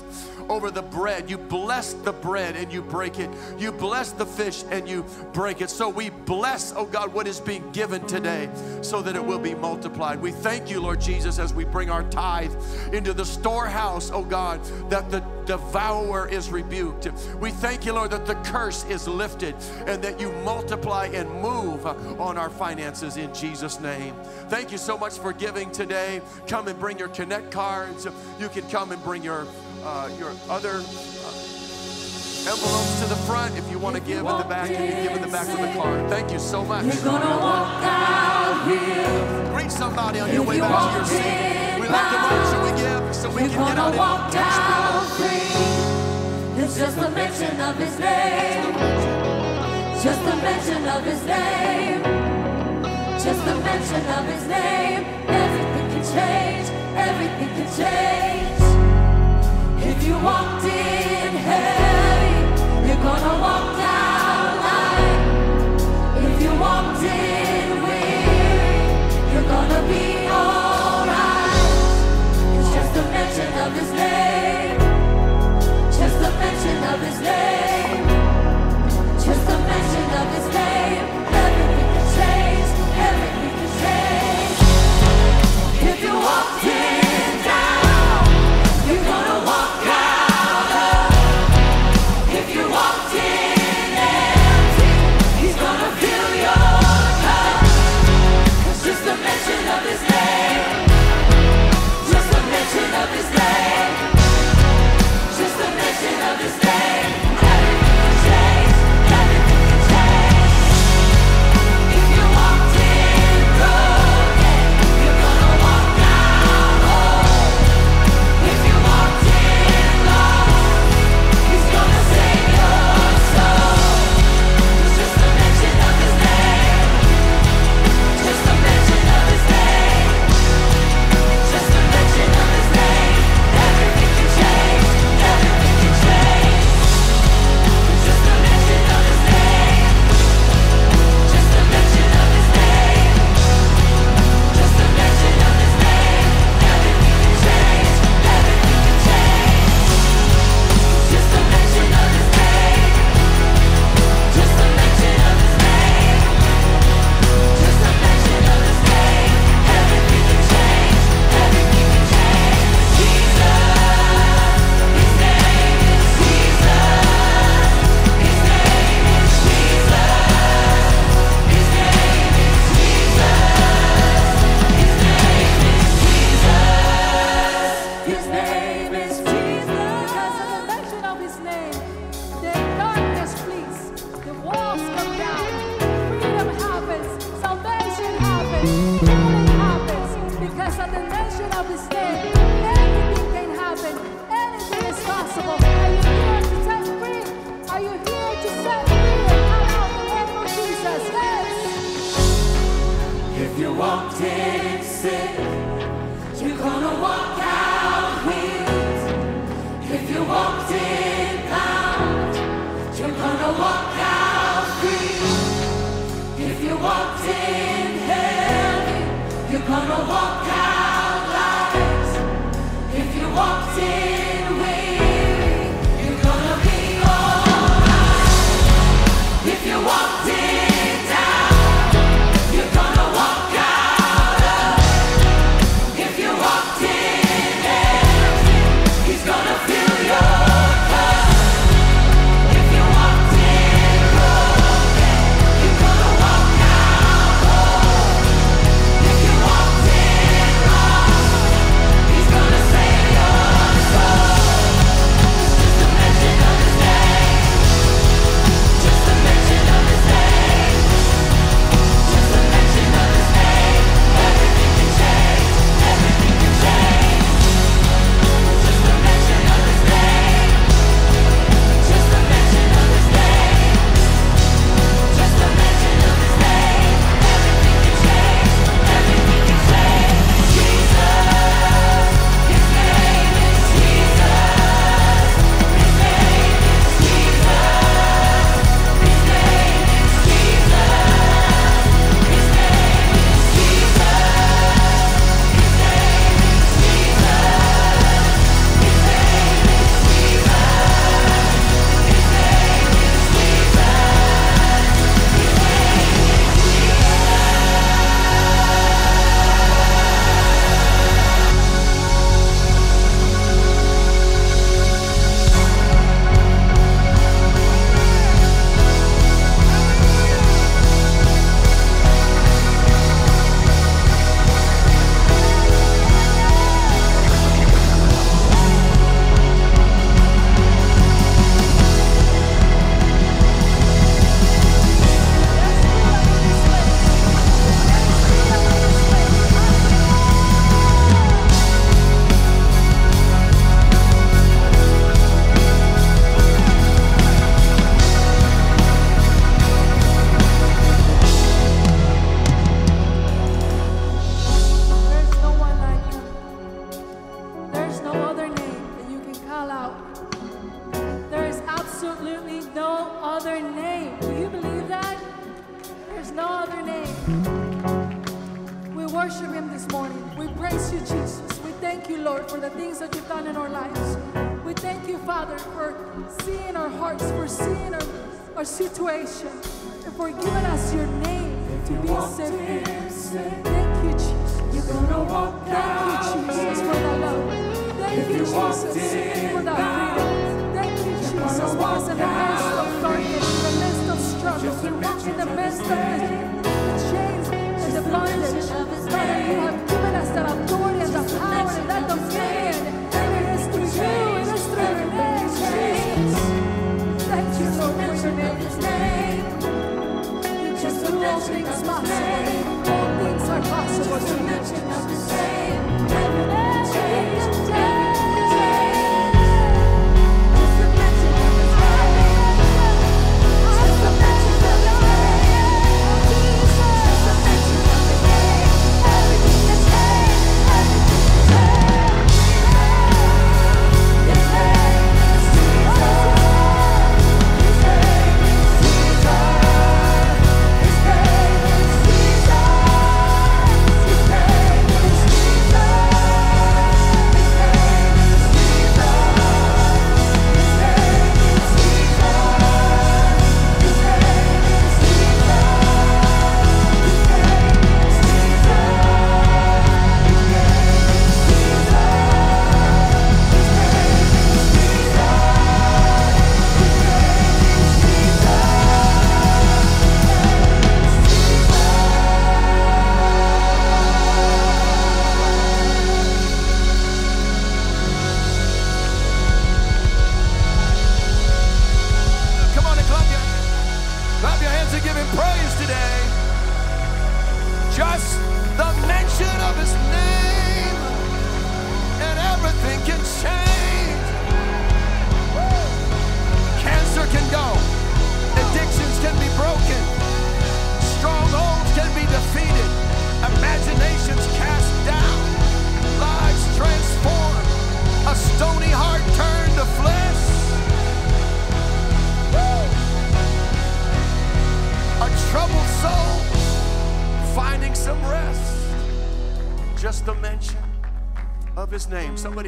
over the bread. You bless the bread and you break it. You bless the fish and you break it. So we bless, oh God, what is being given today so that it will be multiplied. We thank you, Lord Jesus, as we bring our tithe into the storehouse, oh God, that the devourer is rebuked. We thank you, Lord, that the curse is lifted and that you multiply and move on our finances in Jesus' name. Thank you so much for giving today. Come and bring your Connect cards. You can come and bring your uh, your other uh, envelopes to the front. If you want to give in the back, you can give in the back of the car. Thank you so much. Greet somebody on your way back to your seat. We like the much and we give so we can get out and touch people. It's just a mention of his name. Just a mention of his name. Just a mention of his name. Everything can change. Everything can change. Just a mention of his name.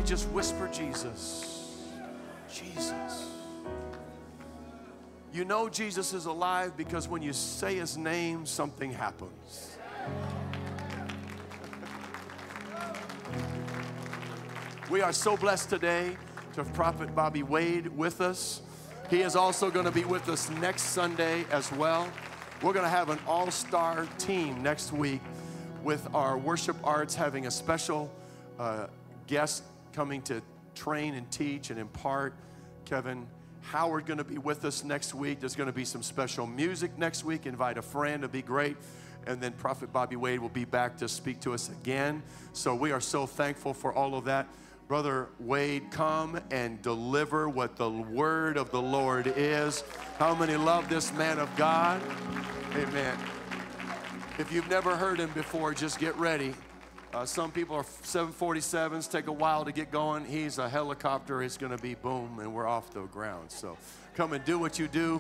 Just whisper Jesus. Jesus. You know Jesus is alive because when you say his name, something happens. We are so blessed today to have Prophet Bobby Wade with us. He is also going to be with us next Sunday as well. We're going to have an all star team next week with our worship arts having a special uh, guest coming to train and teach and impart. Kevin Howard going to be with us next week. There's going to be some special music next week. Invite a friend, it'll be great. And then Prophet Bobby Wade will be back to speak to us again. So we are so thankful for all of that. Brother Wade, come and deliver what the word of the Lord is. How many love this man of God? Amen. If you've never heard him before, just get ready. Uh, some people are 747s, take a while to get going. He's a helicopter, it's going to be boom, and we're off the ground. So come and do what you do.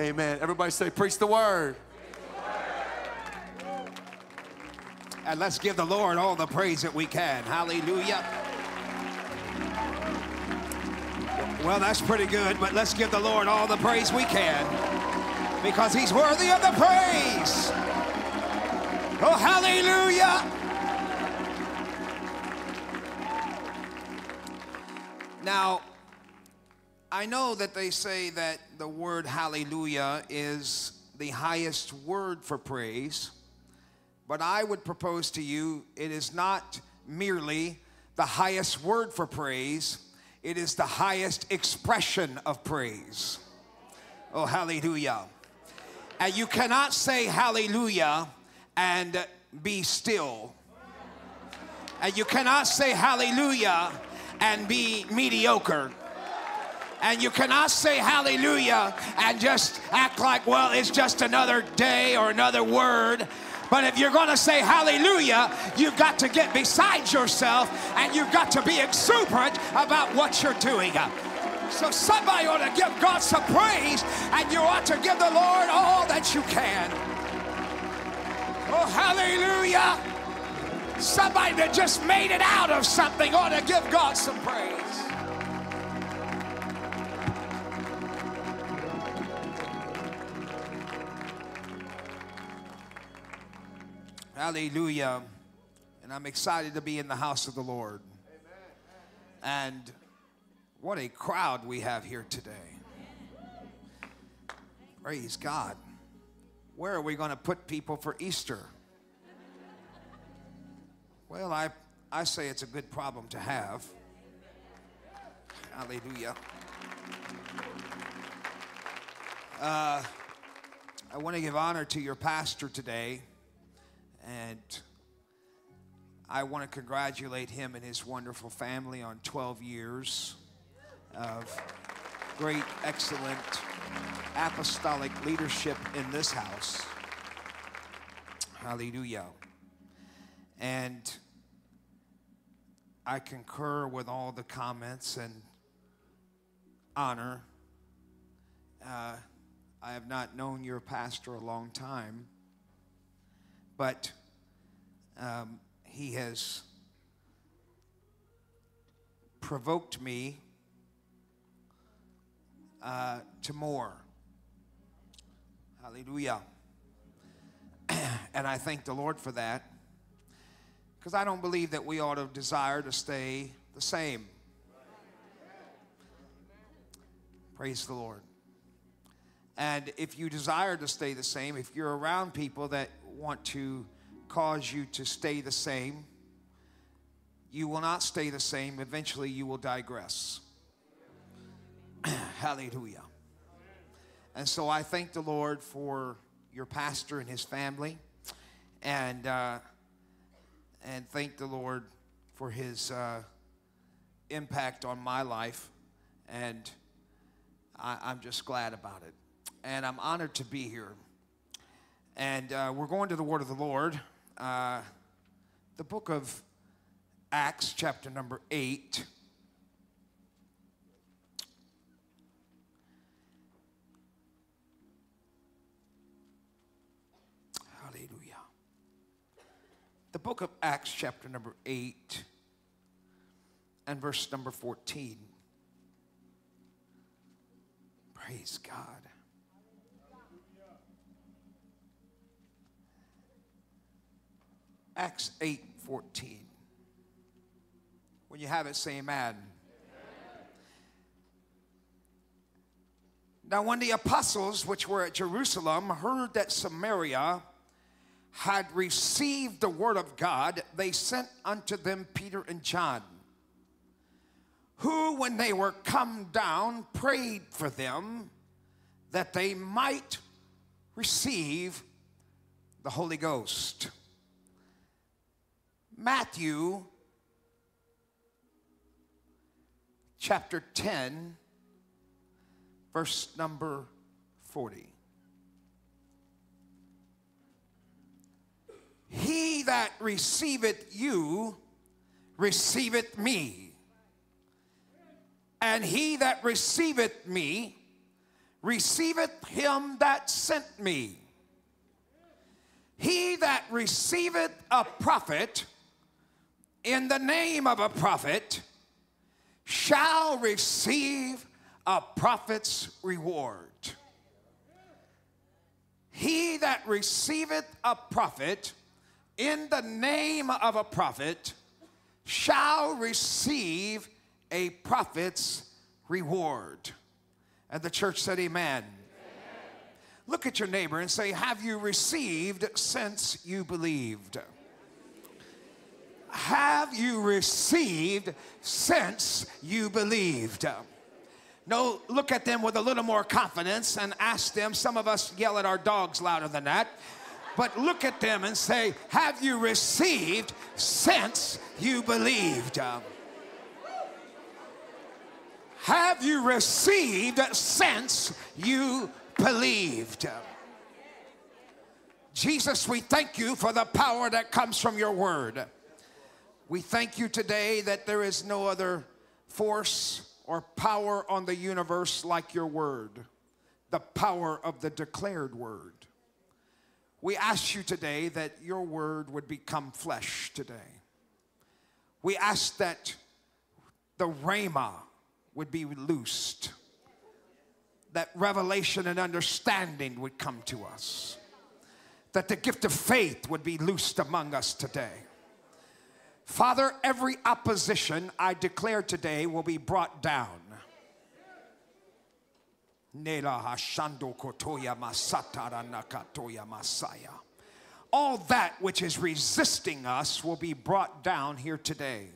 Amen. Everybody say, Preach the word. And let's give the Lord all the praise that we can. Hallelujah. Well, that's pretty good, but let's give the Lord all the praise we can because he's worthy of the praise. Oh, hallelujah. Now, I know that they say that the word hallelujah is the highest word for praise, but I would propose to you it is not merely the highest word for praise, it is the highest expression of praise. Oh, hallelujah. And you cannot say hallelujah and be still. And you cannot say hallelujah and be mediocre. And you cannot say hallelujah and just act like, well, it's just another day or another word. But if you're going to say hallelujah, you've got to get beside yourself and you've got to be exuberant about what you're doing. So somebody ought to give God some praise and you ought to give the Lord all that you can. Oh, hallelujah. Somebody that just made it out of something ought to give God some praise. Hallelujah. And I'm excited to be in the house of the Lord. And what a crowd we have here today. Praise God. Where are we going to put people for Easter? Well, I, I say it's a good problem to have. Hallelujah. Uh, I want to give honor to your pastor today, and I want to congratulate him and his wonderful family on 12 years of great, excellent apostolic leadership in this house. Hallelujah. And I concur with all the comments and honor. Uh, I have not known your pastor a long time, but um, he has provoked me uh, to more. Hallelujah. and I thank the Lord for that because I don't believe that we ought to desire to stay the same. Praise the Lord. And if you desire to stay the same, if you're around people that want to cause you to stay the same, you will not stay the same. Eventually, you will digress. Hallelujah. And so I thank the Lord for your pastor and his family. And, uh, and thank the Lord for his uh, impact on my life. And I, I'm just glad about it. And I'm honored to be here. And uh, we're going to the Word of the Lord. Uh, the book of Acts, chapter number 8. Book of Acts, chapter number 8. and verse number 14. Praise God. Acts 8 14. When you have it, say amen. Now, when the apostles, which were at Jerusalem, heard that Samaria had received the word of God, they sent unto them Peter and John, who, when they were come down, prayed for them that they might receive the Holy Ghost. Matthew chapter 10, verse number 40. He that receiveth you receiveth me, and he that receiveth me receiveth him that sent me. He that receiveth a prophet in the name of a prophet shall receive a prophet's reward. He that receiveth a prophet in the name of a prophet shall receive a prophet's reward. And the church said, Amen. Look at your neighbor and say, Have you received since you believed? Have you received since you believed? No, look at them with a little more confidence and ask them. Some of us yell at our dogs louder than that. But look at them and say, Have you received since you believed? Um, Have you received since you believed? Um, Jesus, we thank you for the power that comes from your word. We thank you today that there is no other force or power on the universe like your word, the power of the declared word. We ask you today that your word would become flesh today. We ask that the rhema would be loosed, that revelation and understanding would come to us, that the gift of faith would be loosed among us today. Father, every opposition I declare today will be brought down. Nela hashando kotoya masatara nakatoya masaya. All that which is resisting us will be brought down here today.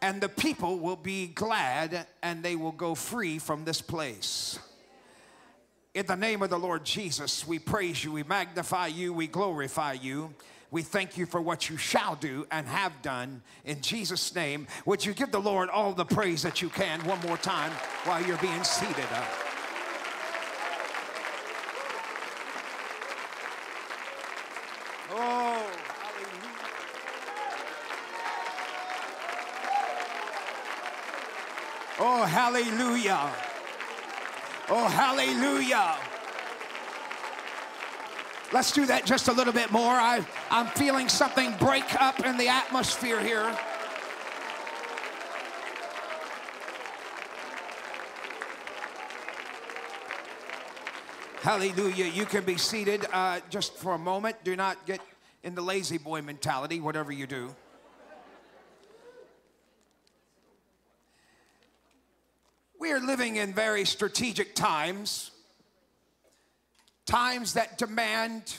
And the people will be glad and they will go free from this place. In the name of the Lord Jesus, we praise you, we magnify you, we glorify you. We thank you for what you shall do and have done in Jesus' name. Would you give the Lord all the praise that you can one more time while you're being seated up? Oh, Oh, hallelujah. Oh, hallelujah. Let's do that just a little bit more. I, I'm feeling something break up in the atmosphere here. Hallelujah. You can be seated uh, just for a moment. Do not get in the lazy boy mentality, whatever you do. We are living in very strategic times, times that demand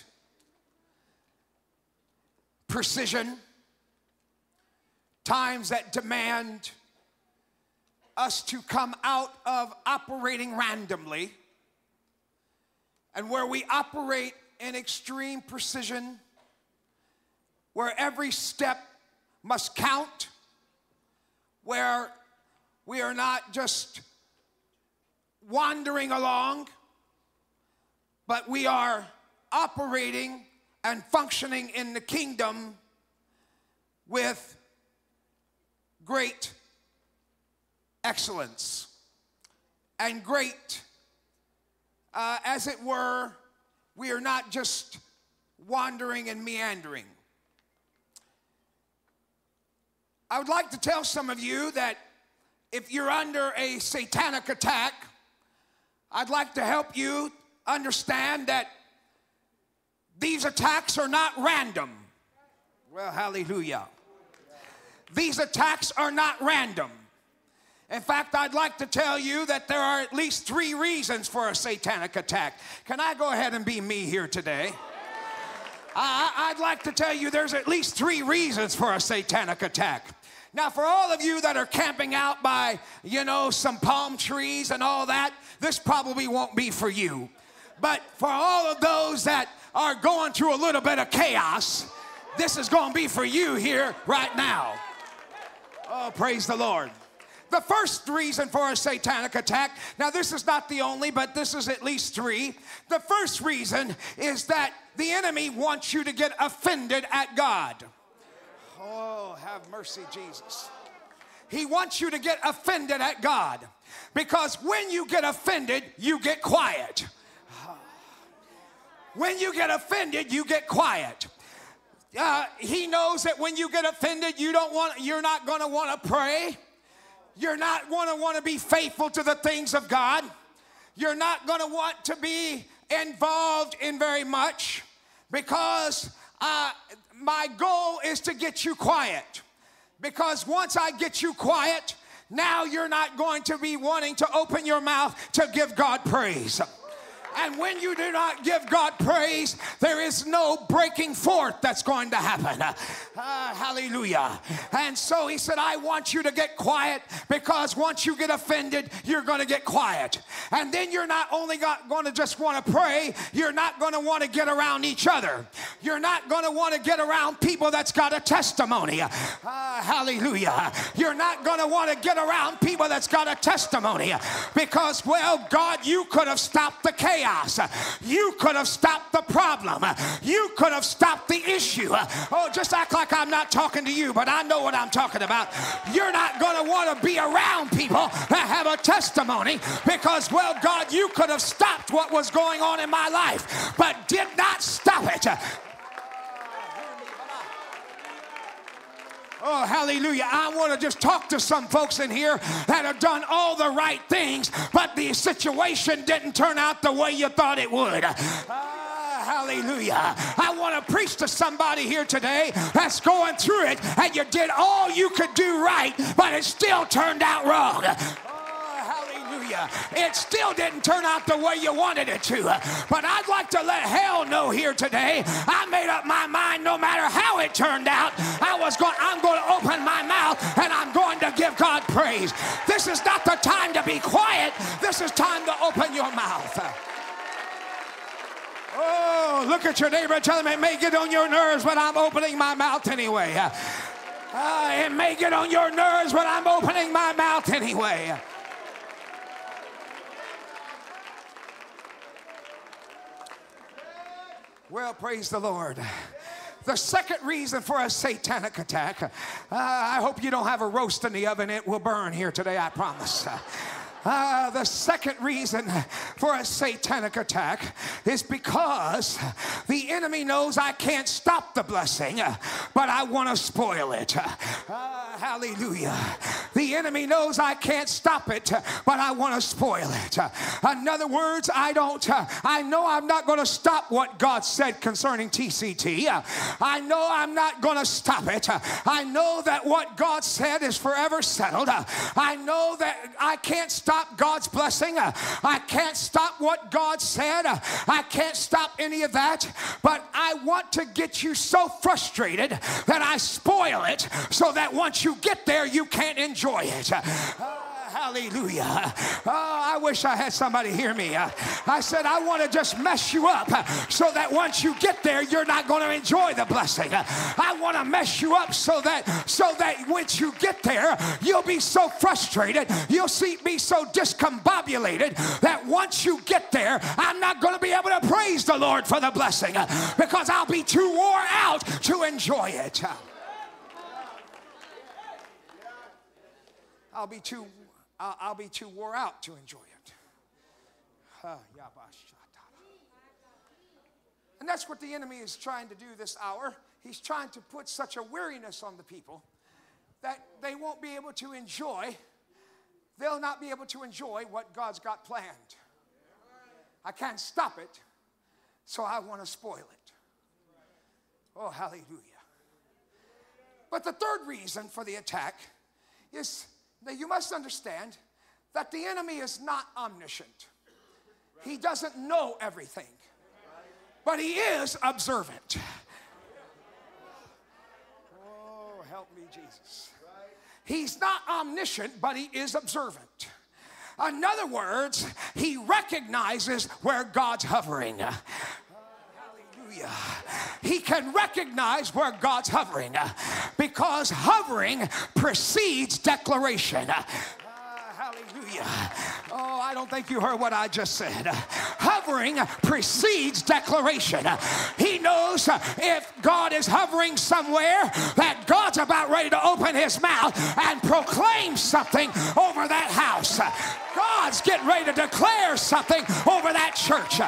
precision, times that demand us to come out of operating randomly, and where we operate in extreme precision, where every step must count, where we are not just wandering along, but we are operating and functioning in the kingdom with great excellence and great, uh, as it were, we are not just wandering and meandering. I would like to tell some of you that if you're under a satanic attack, I'd like to help you understand that these attacks are not random. Well, hallelujah. These attacks are not random. In fact, I'd like to tell you that there are at least three reasons for a satanic attack. Can I go ahead and be me here today? I, I'd like to tell you there's at least three reasons for a satanic attack. Now, for all of you that are camping out by, you know, some palm trees and all that, this probably won't be for you. But for all of those that are going through a little bit of chaos, this is going to be for you here right now. Oh, praise the Lord. The first reason for a satanic attack, now this is not the only, but this is at least three. The first reason is that the enemy wants you to get offended at God. Oh, have mercy, Jesus. He wants you to get offended at God because when you get offended, you get quiet. When you get offended, you get quiet. Uh, he knows that when you get offended, you don't want, you're not going to want to pray. You're not going to want to be faithful to the things of God. You're not going to want to be involved in very much because uh, my goal is to get you quiet. Because once I get you quiet, now you're not going to be wanting to open your mouth to give God praise. And when you do not give God praise, there is no breaking forth that's going to happen. Uh, hallelujah. And so he said, I want you to get quiet because once you get offended, you're going to get quiet. And then you're not only going to just want to pray, you're not going to want to get around each other. You're not going to want to get around people that's got a testimony. Uh, hallelujah. You're not going to want to get around people that's got a testimony because, well, God, you could have stopped the chaos chaos. You could have stopped the problem. You could have stopped the issue. Oh, just act like I'm not talking to you, but I know what I'm talking about. You're not going to want to be around people that have a testimony because, well, God, you could have stopped what was going on in my life, but did not stop it. Oh, hallelujah. I want to just talk to some folks in here that have done all the right things, but the situation didn't turn out the way you thought it would. Ah, hallelujah. I want to preach to somebody here today that's going through it and you did all you could do right, but it still turned out wrong. It still didn't turn out the way you wanted it to. But I'd like to let hell know here today. I made up my mind no matter how it turned out. I was going I'm going to open my mouth and I'm going to give God praise. This is not the time to be quiet. This is time to open your mouth. Oh, look at your neighbor tell him it may get on your nerves, but I'm opening my mouth anyway. Uh, it may get on your nerves, but I'm opening my mouth anyway. Well, praise the Lord. The second reason for a satanic attack, uh, I hope you don't have a roast in the oven. It will burn here today, I promise. Uh, the second reason for a satanic attack is because the enemy knows I can't stop the blessing, but I want to spoil it. Uh, hallelujah. The enemy knows I can't stop it, but I want to spoil it. In other words, I don't, I know I'm not going to stop what God said concerning TCT. I know I'm not going to stop it. I know that what God said is forever settled. I know that I can't stop God's blessing. I can't stop what God said. I can't stop any of that. But I want to get you so frustrated that I spoil it so that once you get there, you can't enjoy it. Uh, hallelujah. Oh, I wish I had somebody hear me. Uh, I said, I want to just mess you up so that once you get there, you're not going to enjoy the blessing. I want to mess you up so that so that once you get there, you'll be so frustrated, you'll see be so discombobulated that once you get there, I'm not going to be able to praise the Lord for the blessing because I'll be too wore out to enjoy it. I'll be too I'll, I'll be too wore out to enjoy it. And that's what the enemy is trying to do this hour. He's trying to put such a weariness on the people that they won't be able to enjoy, they'll not be able to enjoy what God's got planned. I can't stop it, so I want to spoil it. Oh, hallelujah. But the third reason for the attack is that you must understand that the enemy is not omniscient. He doesn't know everything, but he is observant. Oh, help me, Jesus. He's not omniscient, but he is observant. In other words, he recognizes where God's hovering. Hallelujah. He can recognize where God's hovering uh, because hovering precedes declaration. Uh, hallelujah. Oh, I don't think you heard what I just said. Uh, hovering precedes declaration. He knows if God is hovering somewhere, that God's about ready to open his mouth and proclaim something over that house. God's getting ready to declare something over that church.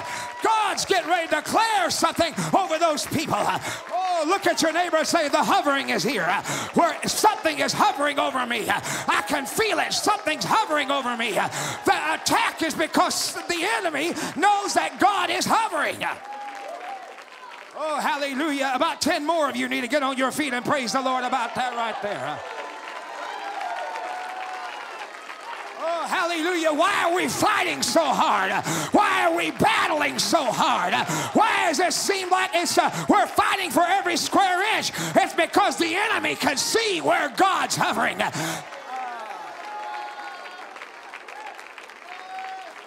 God's getting ready to declare something over those people. Oh, look at your neighbor and say, The hovering is here. Where something is hovering over me. I can feel it. Something's hovering over me. The attack is because the enemy knows that God is hovering. Oh, hallelujah. About 10 more of you need to get on your feet and praise the Lord about that right there. Oh, hallelujah. Why are we fighting so hard? Why are we battling so hard? Why does it seem like it's uh, we're fighting for every square inch? It's because the enemy can see where God's hovering.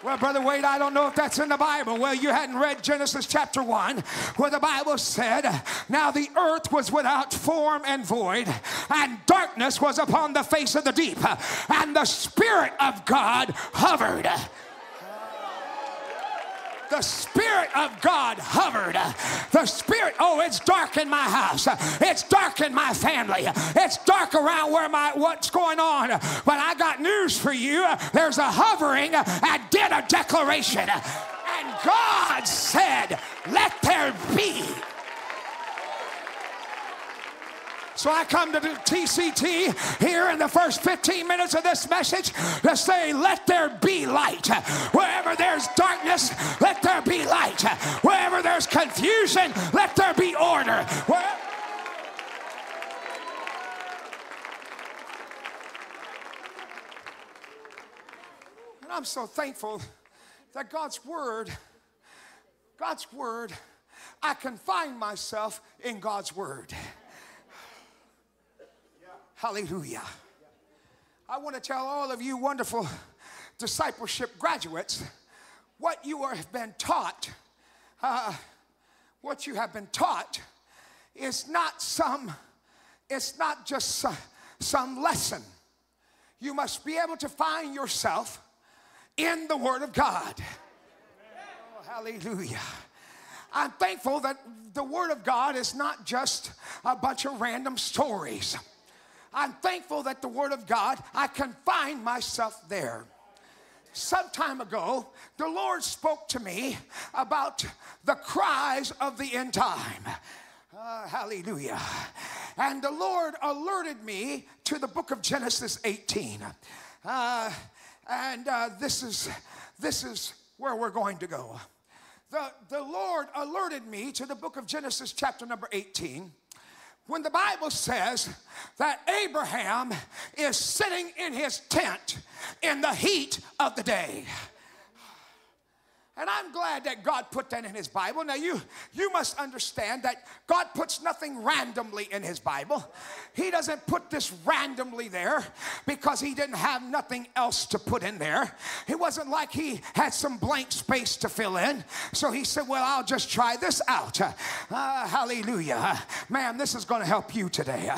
Well, Brother Wade, I don't know if that's in the Bible. Well, you hadn't read Genesis chapter 1, where the Bible said, Now the earth was without form and void, and darkness was upon the face of the deep, and the Spirit of God hovered. The Spirit of God hovered. The Spirit, oh, it's dark in my house. It's dark in my family. It's dark around where my what's going on. But I got news for you. There's a hovering I did a declaration. And God said, Let there be. So I come to the TCT here in the first 15 minutes of this message to say, let there be light. Wherever there's darkness, let there be light. Wherever there's confusion, let there be order. Where- And I'm so thankful that God's word, God's word, I can find myself in God's word. Hallelujah. I want to tell all of you wonderful discipleship graduates what you have been taught. Uh, what you have been taught is not some, it's not just some, some lesson. You must be able to find yourself in the Word of God. Oh, hallelujah. I'm thankful that the Word of God is not just a bunch of random stories. I'm thankful that the Word of God, I can find myself there. Some time ago, the Lord spoke to me about the cries of the end time. Uh, hallelujah. And the Lord alerted me to the book of Genesis 18. Uh, and uh, this, is, this is where we're going to go. The, the Lord alerted me to the book of Genesis, chapter number 18 when the Bible says that Abraham is sitting in his tent in the heat of the day. And I'm glad that God put that in his Bible. Now you you must understand that God puts nothing randomly in his Bible. He doesn't put this randomly there because he didn't have nothing else to put in there. It wasn't like he had some blank space to fill in. So he said, "Well, I'll just try this out." Uh, hallelujah. Ma'am, this is going to help you today.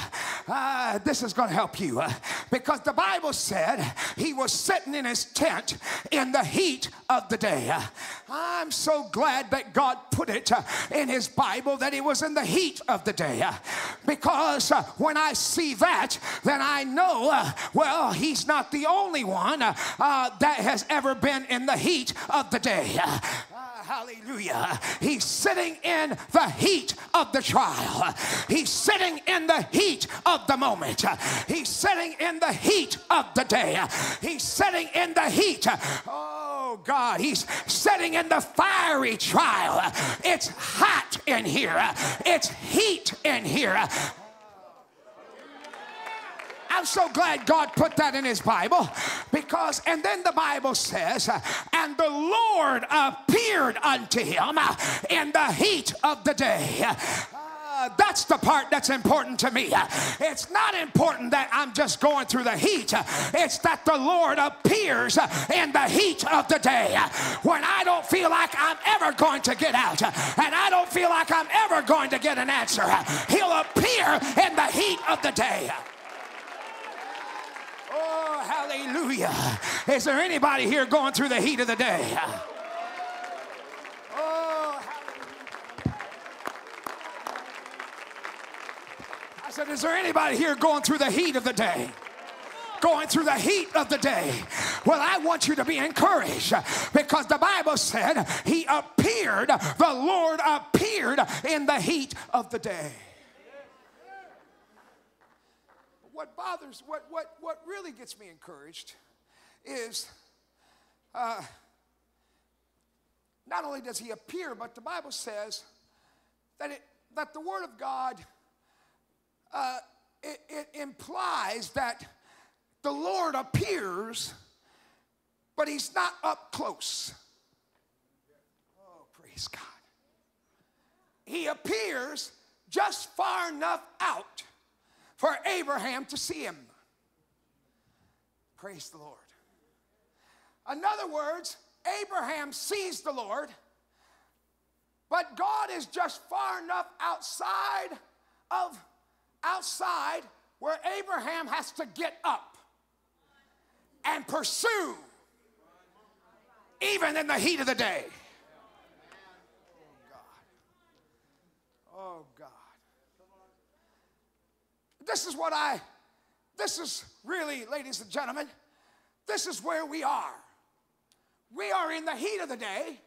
Uh, this is going to help you uh, because the Bible said he was sitting in his tent in the heat of the day. I'm so glad that God put it uh, in His Bible that it was in the heat of the day. uh, Because uh, when I see that, then I know, well, He's not the only one that has ever been in the heat of the day. Hallelujah. He's sitting in the heat of the trial. He's sitting in the heat of the moment. He's sitting in the heat of the day. He's sitting in the heat. Oh God, he's sitting in the fiery trial. It's hot in here. It's heat in here. I'm so glad God put that in his Bible because, and then the Bible says, and the Lord appeared unto him in the heat of the day. That's the part that's important to me. It's not important that I'm just going through the heat. It's that the Lord appears in the heat of the day. When I don't feel like I'm ever going to get out and I don't feel like I'm ever going to get an answer, He'll appear in the heat of the day. Oh, hallelujah. Is there anybody here going through the heat of the day? Oh, I said, Is there anybody here going through the heat of the day? Going through the heat of the day. Well, I want you to be encouraged because the Bible said he appeared, the Lord appeared in the heat of the day. what bothers, what, what, what really gets me encouraged is uh, not only does he appear, but the Bible says that, it, that the Word of God, uh, it, it implies that the Lord appears, but he's not up close. Oh, praise God. He appears just far enough out for Abraham to see him. Praise the Lord. In other words, Abraham sees the Lord, but God is just far enough outside of outside where Abraham has to get up and pursue even in the heat of the day. Oh God. Oh God. This is what I, this is really, ladies and gentlemen, this is where we are. We are in the heat of the day.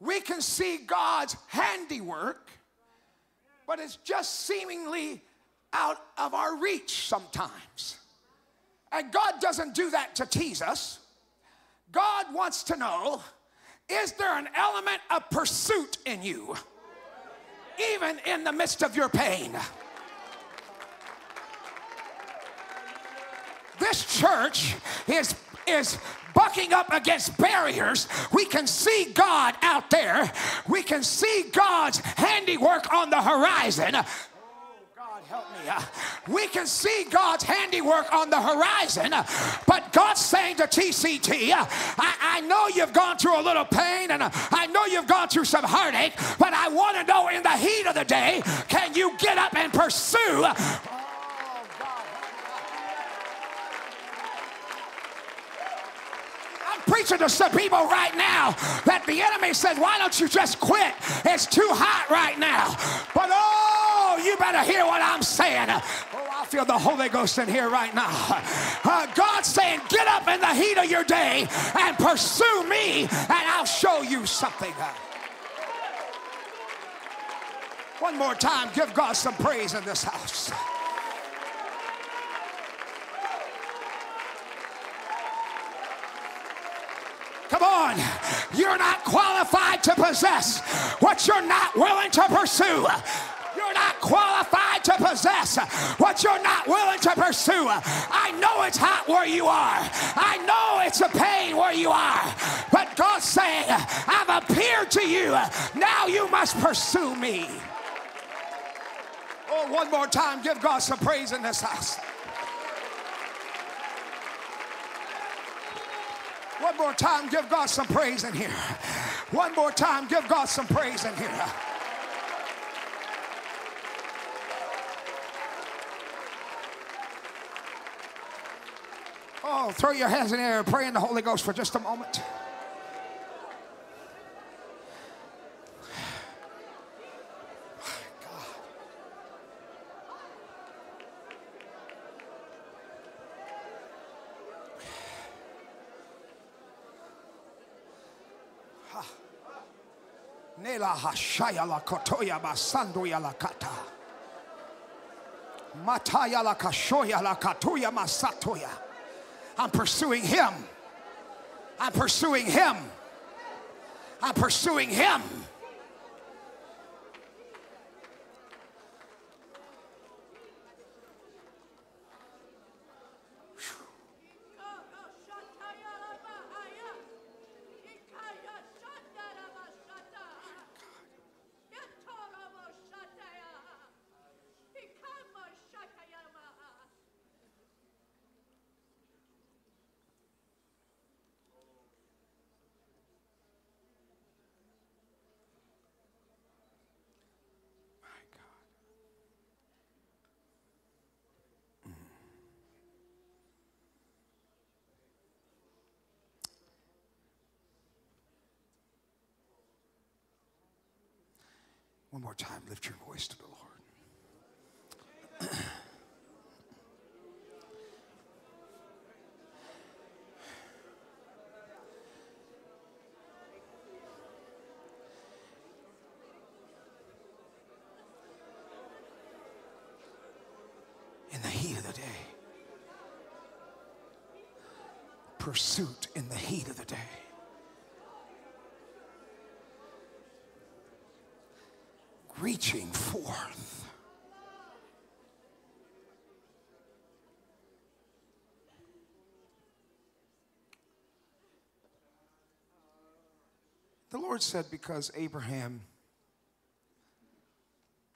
We can see God's handiwork, but it's just seemingly out of our reach sometimes. And God doesn't do that to tease us. God wants to know is there an element of pursuit in you, even in the midst of your pain? This church is, is bucking up against barriers. We can see God out there, we can see God's handiwork on the horizon. Help me. Uh, We can see God's handiwork on the horizon, uh, but God's saying to TCT, uh, I, I know you've gone through a little pain and I know you've gone through some heartache, but I want to know in the heat of the day, can you get up and pursue? Preaching to some people right now that the enemy says, Why don't you just quit? It's too hot right now. But oh, you better hear what I'm saying. Oh, I feel the Holy Ghost in here right now. Uh, God's saying, Get up in the heat of your day and pursue me, and I'll show you something. One more time, give God some praise in this house. Come on. You're not qualified to possess what you're not willing to pursue. You're not qualified to possess what you're not willing to pursue. I know it's hot where you are. I know it's a pain where you are. But God's saying, I've appeared to you. Now you must pursue me. Oh, one more time, give God some praise in this house. One more time, give God some praise in here. One more time, give God some praise in here. Oh, throw your hands in the air and pray in the Holy Ghost for just a moment. Nela hashaya la kotoya basando ya la kata. Mataya la kashoya la masatoya. I'm pursuing him. I'm pursuing him. I'm pursuing him. One more time, lift your voice to the Lord. in the heat of the day. Pursuit in the heat of the day. Reaching forth. The Lord said, because Abraham,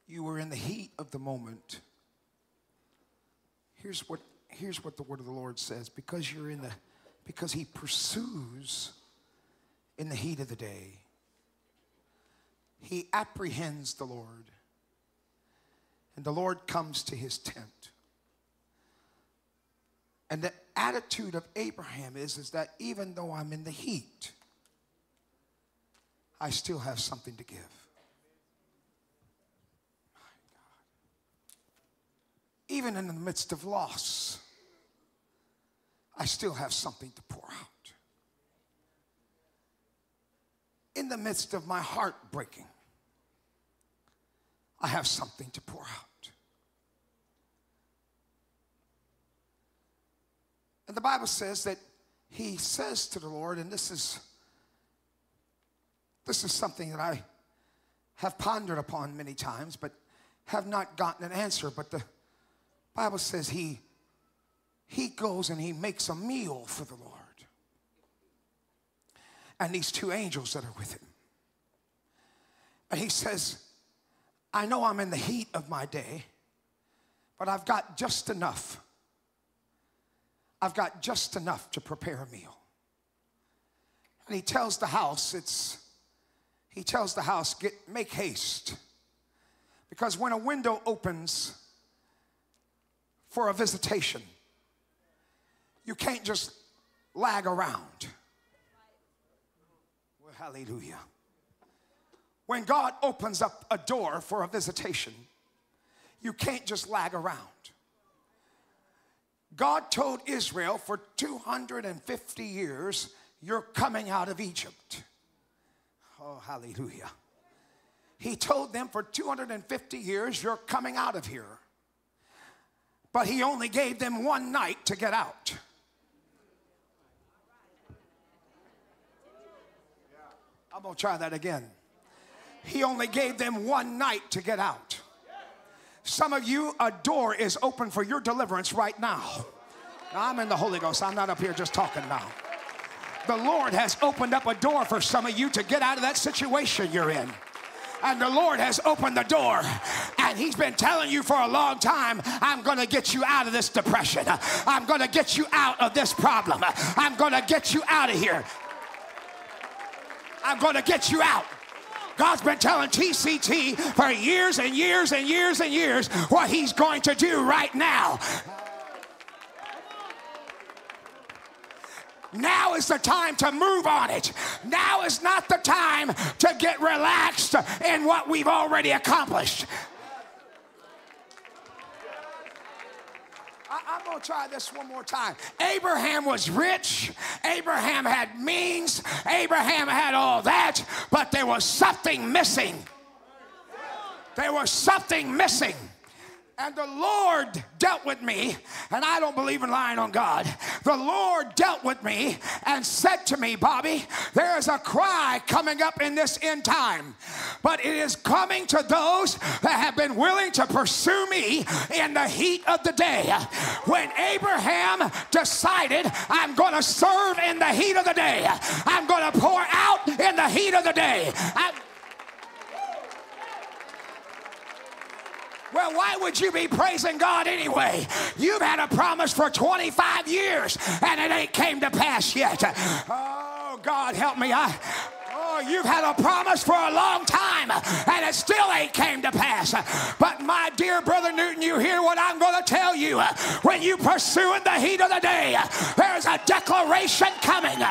you were in the heat of the moment. Here's what, here's what the word of the Lord says because you're in the, because he pursues in the heat of the day, he apprehends the Lord, and the Lord comes to his tent. And the attitude of Abraham is, is that even though I'm in the heat, I still have something to give. Even in the midst of loss, I still have something to pour out. In the midst of my heart breaking, I have something to pour out. And the Bible says that he says to the Lord, and this is this is something that I have pondered upon many times, but have not gotten an answer. But the Bible says he he goes and he makes a meal for the Lord. And these two angels that are with him. And he says, I know I'm in the heat of my day, but I've got just enough. I've got just enough to prepare a meal. And he tells the house, it's he tells the house, get make haste. Because when a window opens for a visitation, you can't just lag around. Hallelujah. When God opens up a door for a visitation, you can't just lag around. God told Israel for 250 years, You're coming out of Egypt. Oh, hallelujah. He told them for 250 years, You're coming out of here. But He only gave them one night to get out. I'm gonna try that again. He only gave them one night to get out. Some of you, a door is open for your deliverance right now. Now, I'm in the Holy Ghost. I'm not up here just talking now. The Lord has opened up a door for some of you to get out of that situation you're in. And the Lord has opened the door, and He's been telling you for a long time, I'm going to get you out of this depression. I'm going to get you out of this problem. I'm going to get you out of here. I'm going to get you out. God's been telling TCT for years and years and years and years what He's going to do right now. Now is the time to move on it. Now is not the time to get relaxed in what we've already accomplished. I, am gonna try this one more time. Abraham was rich, Abraham had means, Abraham had all that, but there was something missing. There was something missing. And the Lord dealt with me, and I don't believe in lying on God. The Lord dealt with me and said to me, Bobby, there is a cry coming up in this end time, but it is coming to those that have been willing to pursue me in the heat of the day. When Abraham decided, I'm going to serve in the heat of the day, I'm going to pour out in the heat of the day. I'm Well, why would you be praising God anyway? You've had a promise for 25 years and it ain't came to pass yet. Oh, God, help me. I, oh, you've had a promise for a long time and it still ain't came to pass. But my dear brother Newton, you hear what I'm going to tell you. When you pursue in the heat of the day, there's a declaration coming.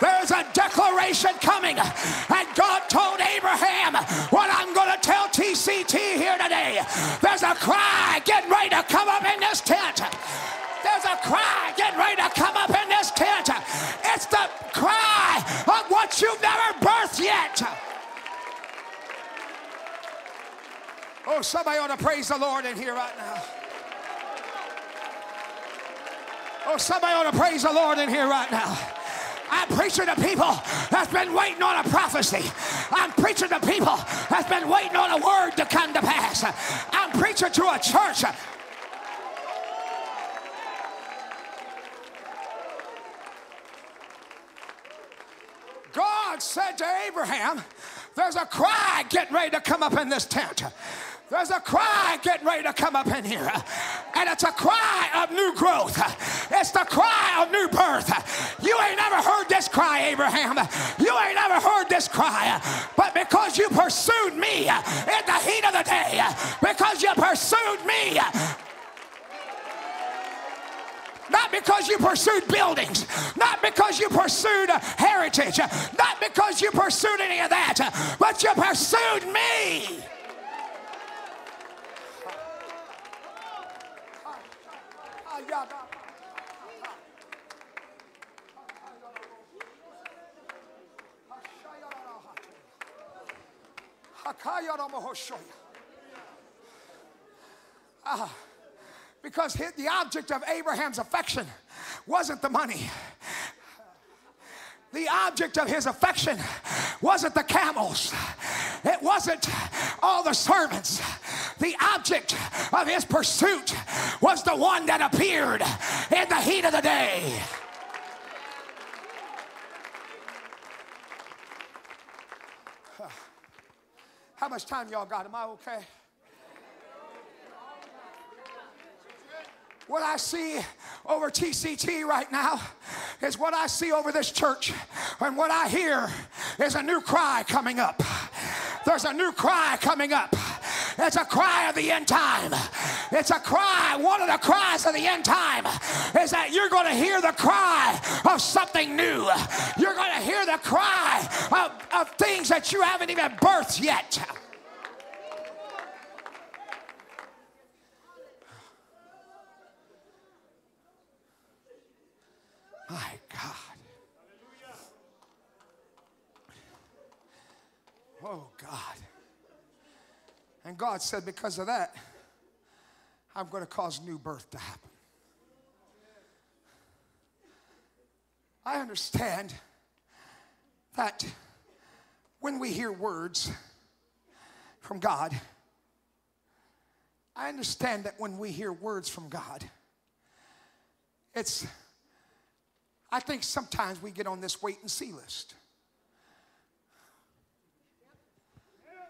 There's a declaration coming. And God told Abraham what I'm going to tell TCT here today. There's a cry getting ready to come up in this tent. There's a cry getting ready to come up in this tent. It's the cry of what you've never birthed yet. Oh, somebody ought to praise the Lord in here right now. Oh, somebody ought to praise the Lord in here right now. I'm preaching to people that's been waiting on a prophecy. I'm preaching to people that's been waiting on a word to come to pass. I'm preaching to a church. God said to Abraham, There's a cry getting ready to come up in this tent. There's a cry getting ready to come up in here. And it's a cry of new growth. It's the cry of new birth. You ain't never heard this cry, Abraham. You ain't never heard this cry. But because you pursued me in the heat of the day, because you pursued me, not because you pursued buildings, not because you pursued heritage, not because you pursued any of that, but you pursued me. Ah, because the object of Abraham's affection wasn't the money. The object of his affection wasn't the camels. It wasn't all the servants. The object of his pursuit was the one that appeared in the heat of the day. How much time y'all got? Am I okay? What I see over TCT right now is what I see over this church. And what I hear is a new cry coming up. There's a new cry coming up. It's a cry of the end time. It's a cry. One of the cries of the end time is that you're going to hear the cry of something new. You're going to hear the cry of, of things that you haven't even birthed yet. My God. Oh, God. And God said, because of that, I'm going to cause new birth to happen. I understand that when we hear words from God, I understand that when we hear words from God, it's, I think sometimes we get on this wait and see list.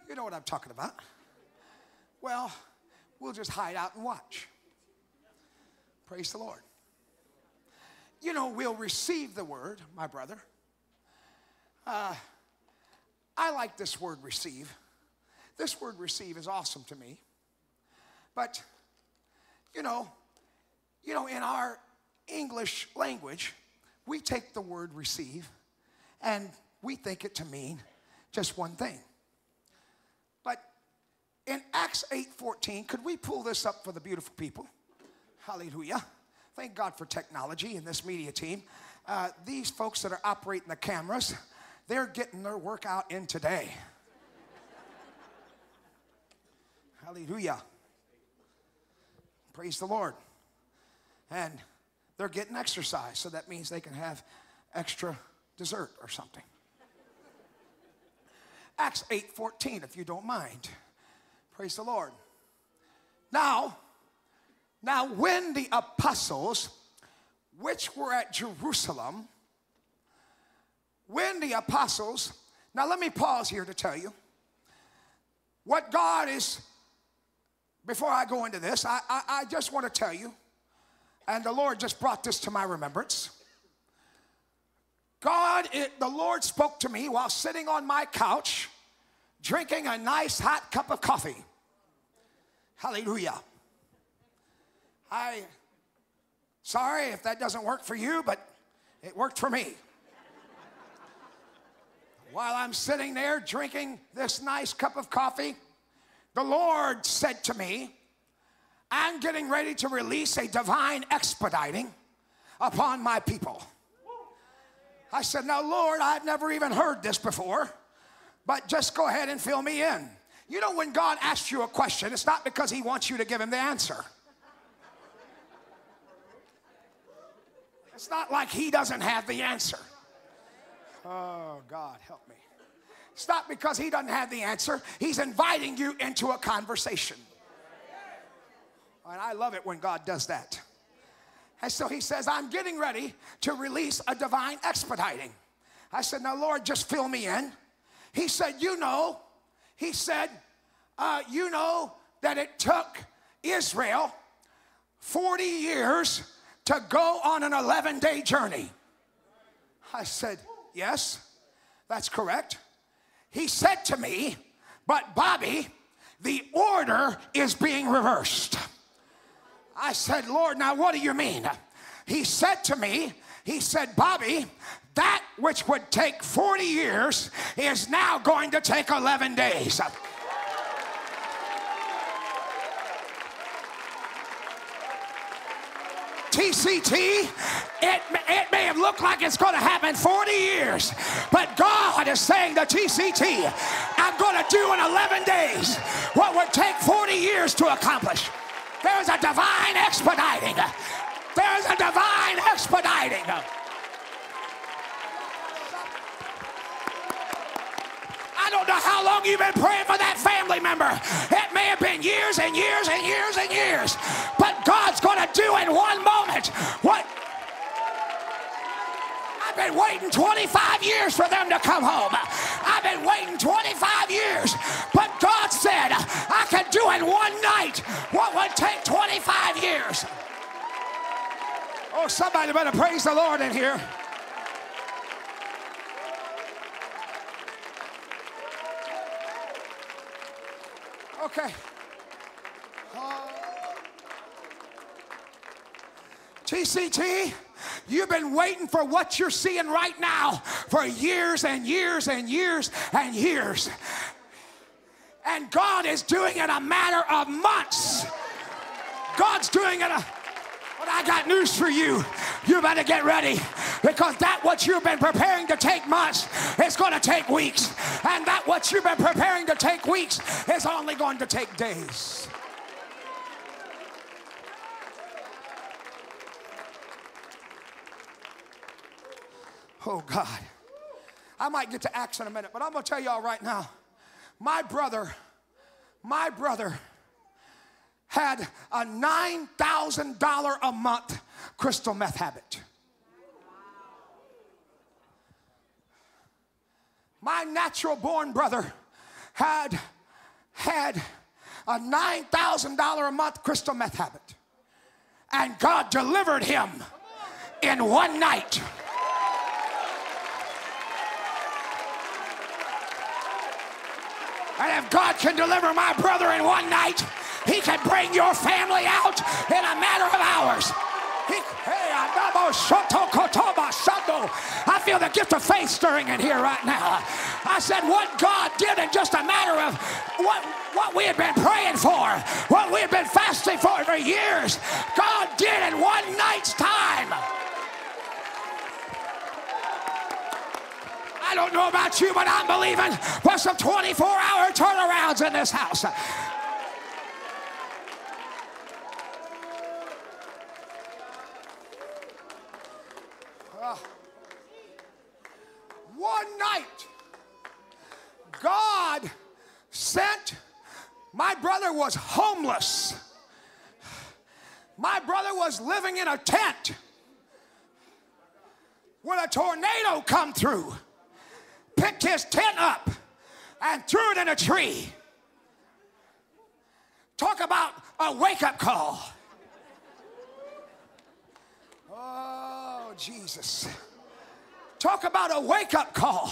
You know what I'm talking about. Well, we'll just hide out and watch. Praise the Lord. You know, we'll receive the word, my brother. Uh, I like this word receive. This word receive is awesome to me. But, you know, you know, in our English language, we take the word receive and we think it to mean just one thing. In Acts 8:14, could we pull this up for the beautiful people? Hallelujah. Thank God for technology and this media team. Uh, these folks that are operating the cameras, they're getting their workout in today. Hallelujah. Praise the Lord. And they're getting exercise, so that means they can have extra dessert or something. Acts 8:14 if you don't mind. Praise the Lord. Now, now when the apostles which were at Jerusalem when the apostles now let me pause here to tell you what God is before I go into this, I, I, I just want to tell you, and the Lord just brought this to my remembrance. God, it, the Lord spoke to me while sitting on my couch, drinking a nice hot cup of coffee. Hallelujah. I, sorry if that doesn't work for you, but it worked for me. While I'm sitting there drinking this nice cup of coffee, the Lord said to me, I'm getting ready to release a divine expediting upon my people. I said, Now, Lord, I've never even heard this before, but just go ahead and fill me in. You know, when God asks you a question, it's not because He wants you to give Him the answer. It's not like He doesn't have the answer. Oh, God, help me. It's not because he doesn't have the answer. He's inviting you into a conversation. And I love it when God does that. And so he says, I'm getting ready to release a divine expediting. I said, Now, Lord, just fill me in. He said, You know, he said, uh, You know that it took Israel 40 years to go on an 11 day journey. I said, Yes, that's correct. He said to me, But Bobby, the order is being reversed. I said, Lord, now what do you mean? He said to me, He said, Bobby, that which would take 40 years is now going to take 11 days. TCT, it, it may have looked like it's going to happen 40 years, but God is saying to TCT, I'm going to do in 11 days what would take 40 years to accomplish. There's a divine expediting. There's a divine expediting. I don't know how long you've been praying for that family member. It may have been years and years and years and years, but God's going to do in one moment what I've been waiting 25 years for them to come home. I've been waiting 25 years, but God said I could do in one night what would take 25 years. Oh, somebody better praise the Lord in here. Okay. TCT, you've been waiting for what you're seeing right now for years and years and years and years. And God is doing it a matter of months. God's doing it a but I got news for you. You better get ready because that what you've been preparing to take months is going to take weeks. And that what you've been preparing to take weeks is only going to take days. Oh God. I might get to Acts in a minute, but I'm going to tell y'all right now. My brother, my brother had a $9,000 a month crystal meth habit. My natural born brother had had a $9,000 a month crystal meth habit. And God delivered him in one night. And if God can deliver my brother in one night, he can bring your family out in a matter of hours. Hey, oh, I feel the gift of faith stirring in here right now. I said, what God did in just a matter of what What we had been praying for, what we had been fasting for for years, God did in one night's time. I don't know about you, but I'm believing for some 24 hour turnarounds in this house. One night, God sent, my brother was homeless. My brother was living in a tent when a tornado come through, picked his tent up and threw it in a tree. Talk about a wake-up call. Oh, Jesus. Talk about a wake-up call.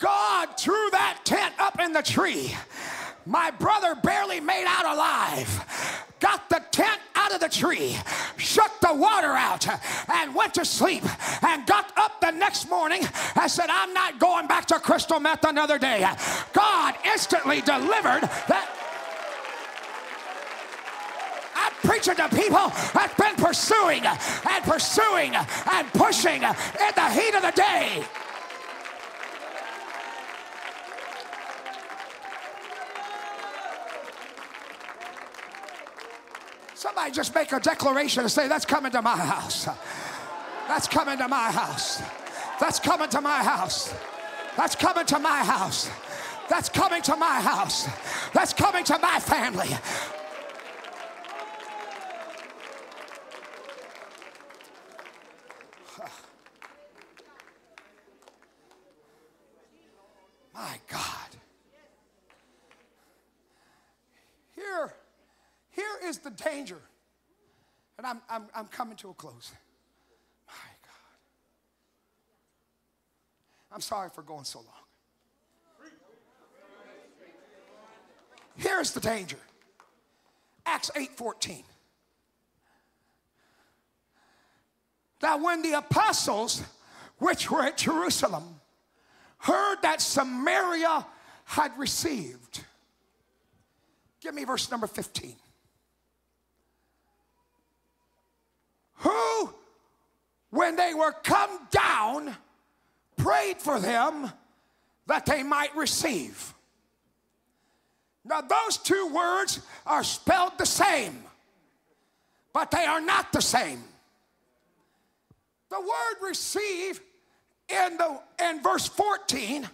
God threw that tent up in the tree. My brother barely made out alive. Got the tent out of the tree, shut the water out, and went to sleep. And got up the next morning and said, I'm not going back to crystal meth another day. God instantly delivered that. I'm preaching to people that's been pursuing and pursuing and pushing in the heat of the day. Somebody just make a declaration and say, That's coming to my house. That's coming to my house. That's coming to my house. That's coming to my house. That's coming to my house. That's coming to my family. My God. Here, here is the danger. And I'm, I'm, I'm coming to a close. My God. I'm sorry for going so long. Here's the danger. Acts 8:14. That when the apostles which were at Jerusalem heard that Samaria had received. Give me verse number 15. Who, when they were come down, prayed for them that they might receive. Now, those two words are spelled the same, but they are not the same. The word receive in, the, in verse 14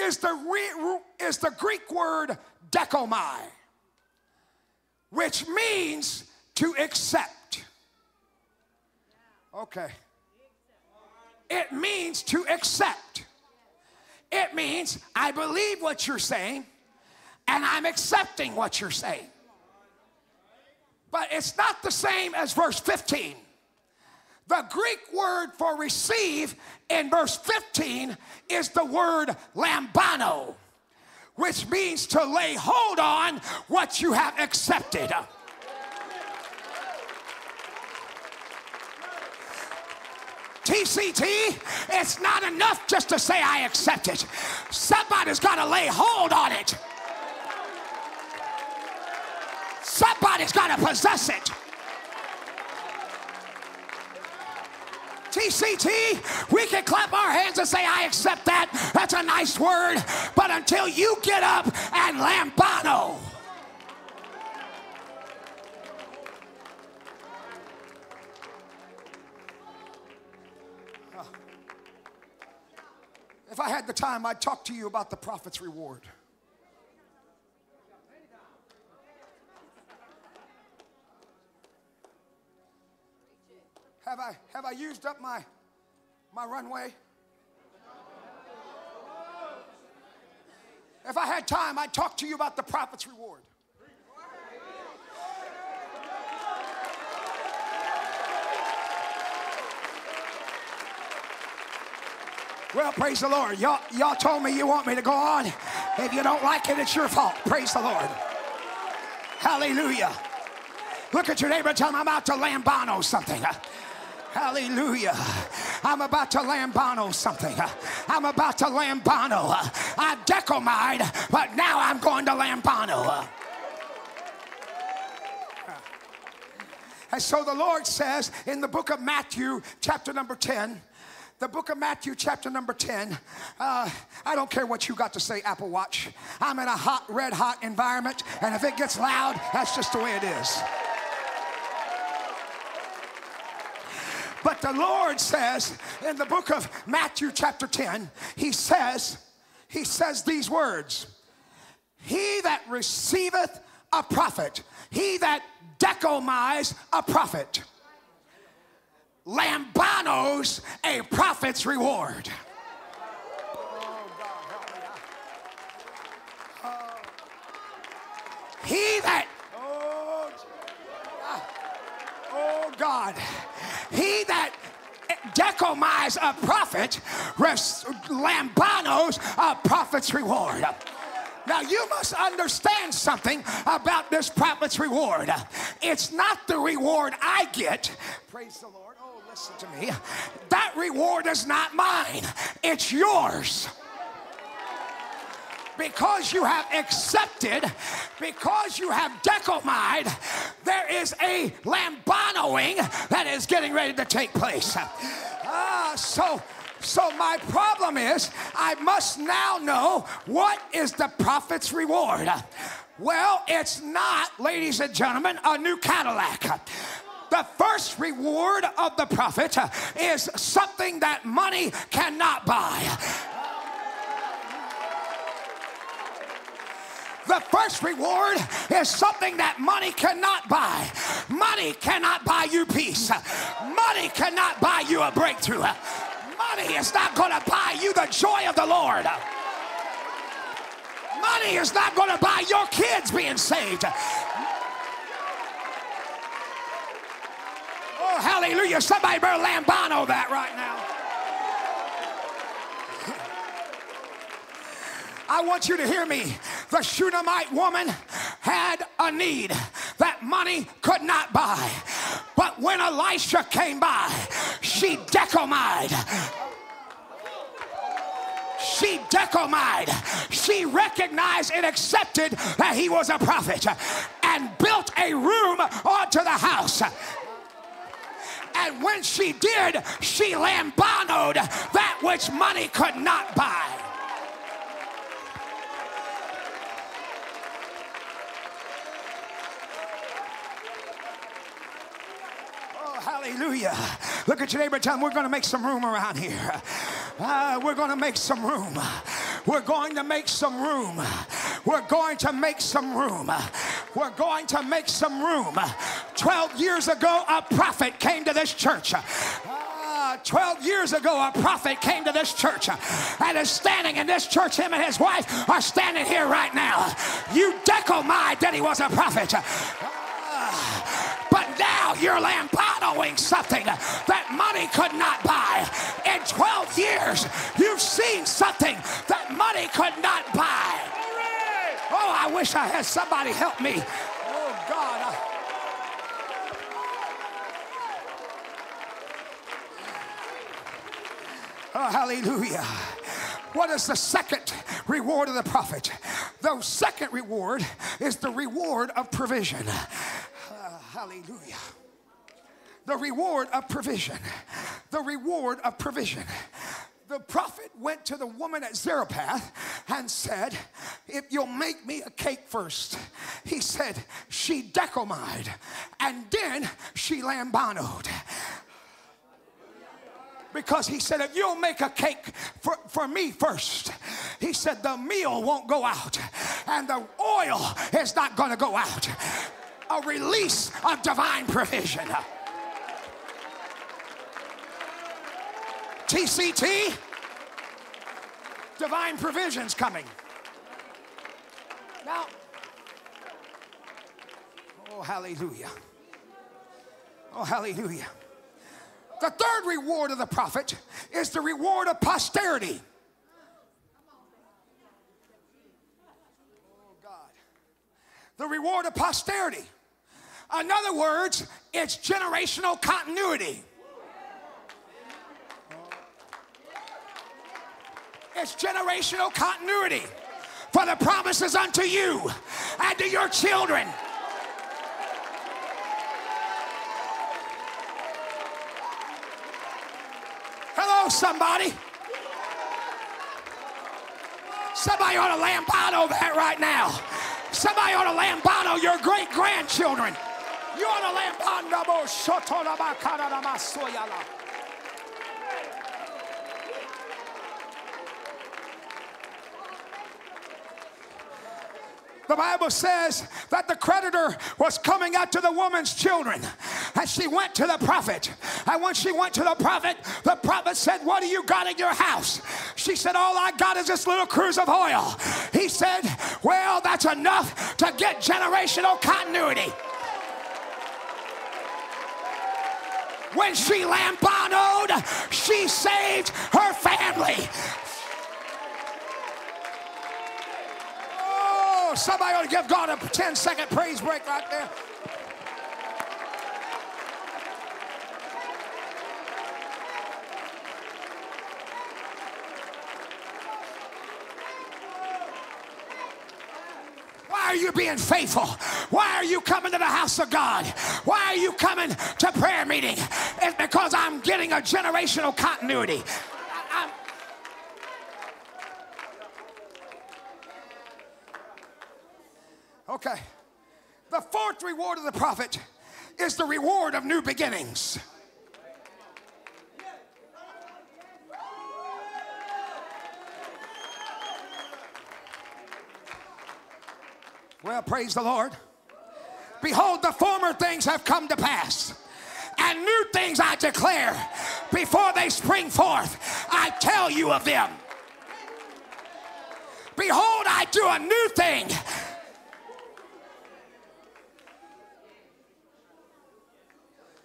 is the, re, is the Greek word dechomai, which means to accept. Okay. It means to accept. It means I believe what you're saying and I'm accepting what you're saying. But it's not the same as verse 15. The Greek word for receive in verse 15 is the word lambano, which means to lay hold on what you have accepted. TCT, it's not enough just to say I accept it. Somebody's got to lay hold on it. Somebody's got to possess it. TCT, we can clap our hands and say, I accept that. That's a nice word. But until you get up and lambano, If I had the time, I'd talk to you about the prophet's reward. Have I, have I used up my, my runway? If I had time, I'd talk to you about the prophet's reward. Well, praise the Lord. Y'all, y'all told me you want me to go on. If you don't like it, it's your fault. Praise the Lord. Hallelujah. Look at your neighbor and tell him I'm out to lambano something. Hallelujah. I'm about to lambano something. I'm about to lambano. I decomide, but now I'm going to lambano. And so the Lord says in the book of Matthew, chapter number 10, the book of Matthew, chapter number 10. Uh, I don't care what you got to say, Apple Watch. I'm in a hot, red hot environment, and if it gets loud, that's just the way it is. But the Lord says in the book of Matthew, chapter 10, He says, He says these words He that receiveth a prophet, he that decomize a prophet, lambanos a prophet's reward. He that, oh, God, he that decomize a prophet, lambanos a prophet's reward. Now, you must understand something about this prophet's reward. It's not the reward I get. Praise the Lord. Listen to me. That reward is not mine, it's yours. Because you have accepted, because you have decomide, there is a lambanoing that is getting ready to take place. Ah, so so my problem is I must now know what is the prophet's reward. Well, it's not, ladies and gentlemen, a new Cadillac. The first reward of the prophet is something that money cannot buy. The first reward is something that money cannot buy. Money cannot buy you peace. Money cannot buy you a breakthrough. Money is not going to buy you the joy of the Lord. Money is not going to buy your kids being saved. Oh, hallelujah. Somebody better lambano that right now. I want you to hear me. The Shunammite woman had a need that money could not buy. But when Elisha came by, she dechomaied. She dechomaied. She recognized and accepted that he was a prophet and built a room onto the house. And when she did, she lambanoed that which money could not buy. Hallelujah. Look at your neighbor him we're going to make some room around here. Uh, we're going to make some room. We're going to make some room. We're going to make some room. We're going to make some room. 12 years ago, a prophet came to this church. Uh, 12 years ago, a prophet came to this church and is standing in this church. Him and his wife are standing here right now. You dechomaied that he was a prophet. Now you're lambanoing something that money could not buy. In 12 years, you've seen something that money could not buy. Oh, I wish I had somebody help me. Oh, God. Oh, hallelujah. What is the second reward of the prophet? The second reward is the reward of provision. Uh, hallelujah. The reward of provision. The reward of provision. The prophet went to the woman at Zarephath and said, If you'll make me a cake first. He said, She dechomaied and then she lambanoed because he said, if you'll make a cake for, for me first, he said, the meal won't go out and the oil is not going to go out. A release of divine provision. TCT, divine provision's coming. Now, oh, hallelujah. Oh, hallelujah. The third reward of the prophet is the reward of posterity. Oh, the reward of posterity. In other words, it's generational continuity. It's generational continuity for the promises unto you and to your children Hello, somebody. Somebody ought to lambano that right now. Somebody ought to lambano your great grandchildren. You ought to lambano The Bible says that the creditor was coming out to the woman's children. And she went to the prophet. And when she went to the prophet, the prophet said, What do you got in your house? She said, All I got is this little cruse of oil. He said, Well, that's enough to get generational continuity. When she lambanoed, she saved her family. Oh, somebody ought to give God a 10 second praise break right there. Why are you being faithful? Why are you coming to the house of God? Why are you coming to prayer meeting? It's because I'm getting a generational continuity. I- I'm- Okay. The fourth reward of the prophet is the reward of new beginnings. Well, praise the Lord. Behold, the former things have come to pass, and new things I declare before they spring forth. I tell you of them. Behold, I do a new thing.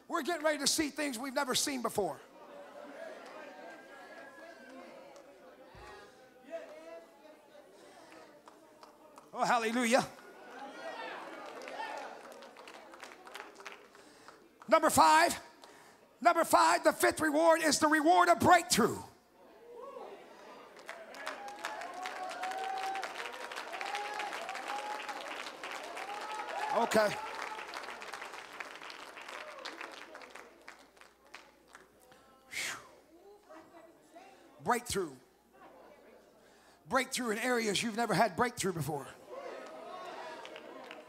We're getting ready to see things we've never seen before. Oh, hallelujah. Number five, number five, the fifth reward is the reward of breakthrough. Okay. Breakthrough. Breakthrough in areas you've never had breakthrough before.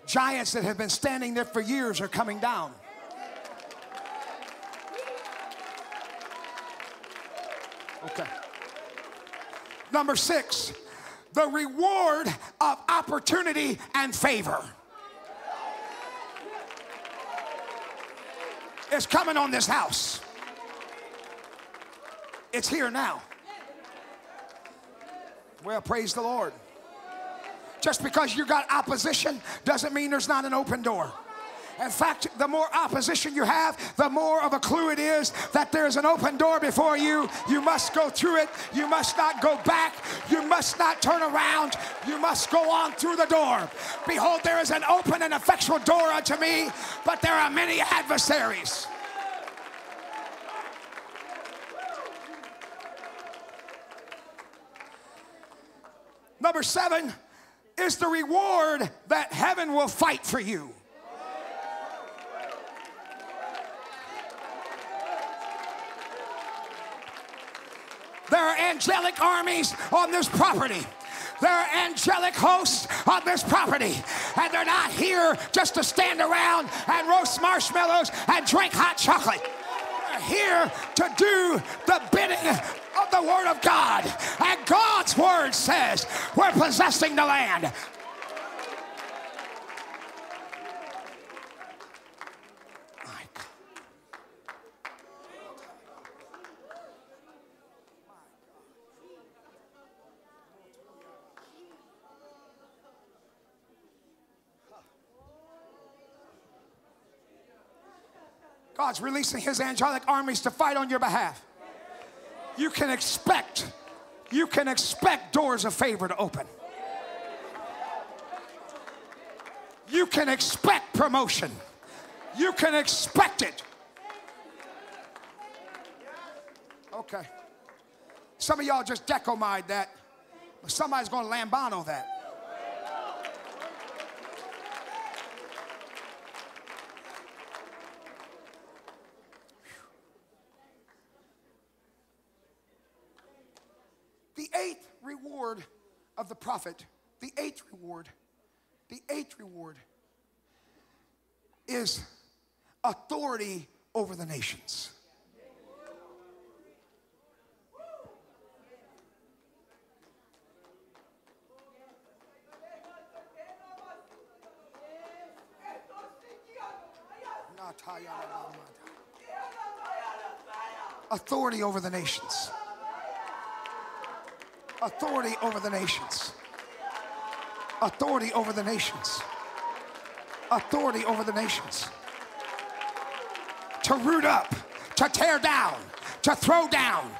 Giants that have been standing there for years are coming down. Okay. Number six, the reward of opportunity and favor is coming on this house. It's here now. Well, praise the Lord. Just because you got opposition doesn't mean there's not an open door. In fact, the more opposition you have, the more of a clue it is that there's an open door before you. You must go through it. You must not go back. You must not turn around. You must go on through the door. Behold, there is an open and effectual door unto me, but there are many adversaries. Number seven is the reward that heaven will fight for you. There are angelic armies on this property. There are angelic hosts on this property. And they're not here just to stand around and roast marshmallows and drink hot chocolate. They're here to do the bidding of the Word of God. And God's Word says we're possessing the land. God's releasing his angelic armies to fight on your behalf. You can expect, you can expect doors of favor to open. You can expect promotion. You can expect it. Okay. Some of y'all just dechomaied that. But somebody's going to lambano that. The eighth reward of the prophet, the eighth reward, the eighth reward is authority over the nations. Authority over the nations. Authority over the nations. Authority over the nations. Authority over the nations. To root up, to tear down, to throw down,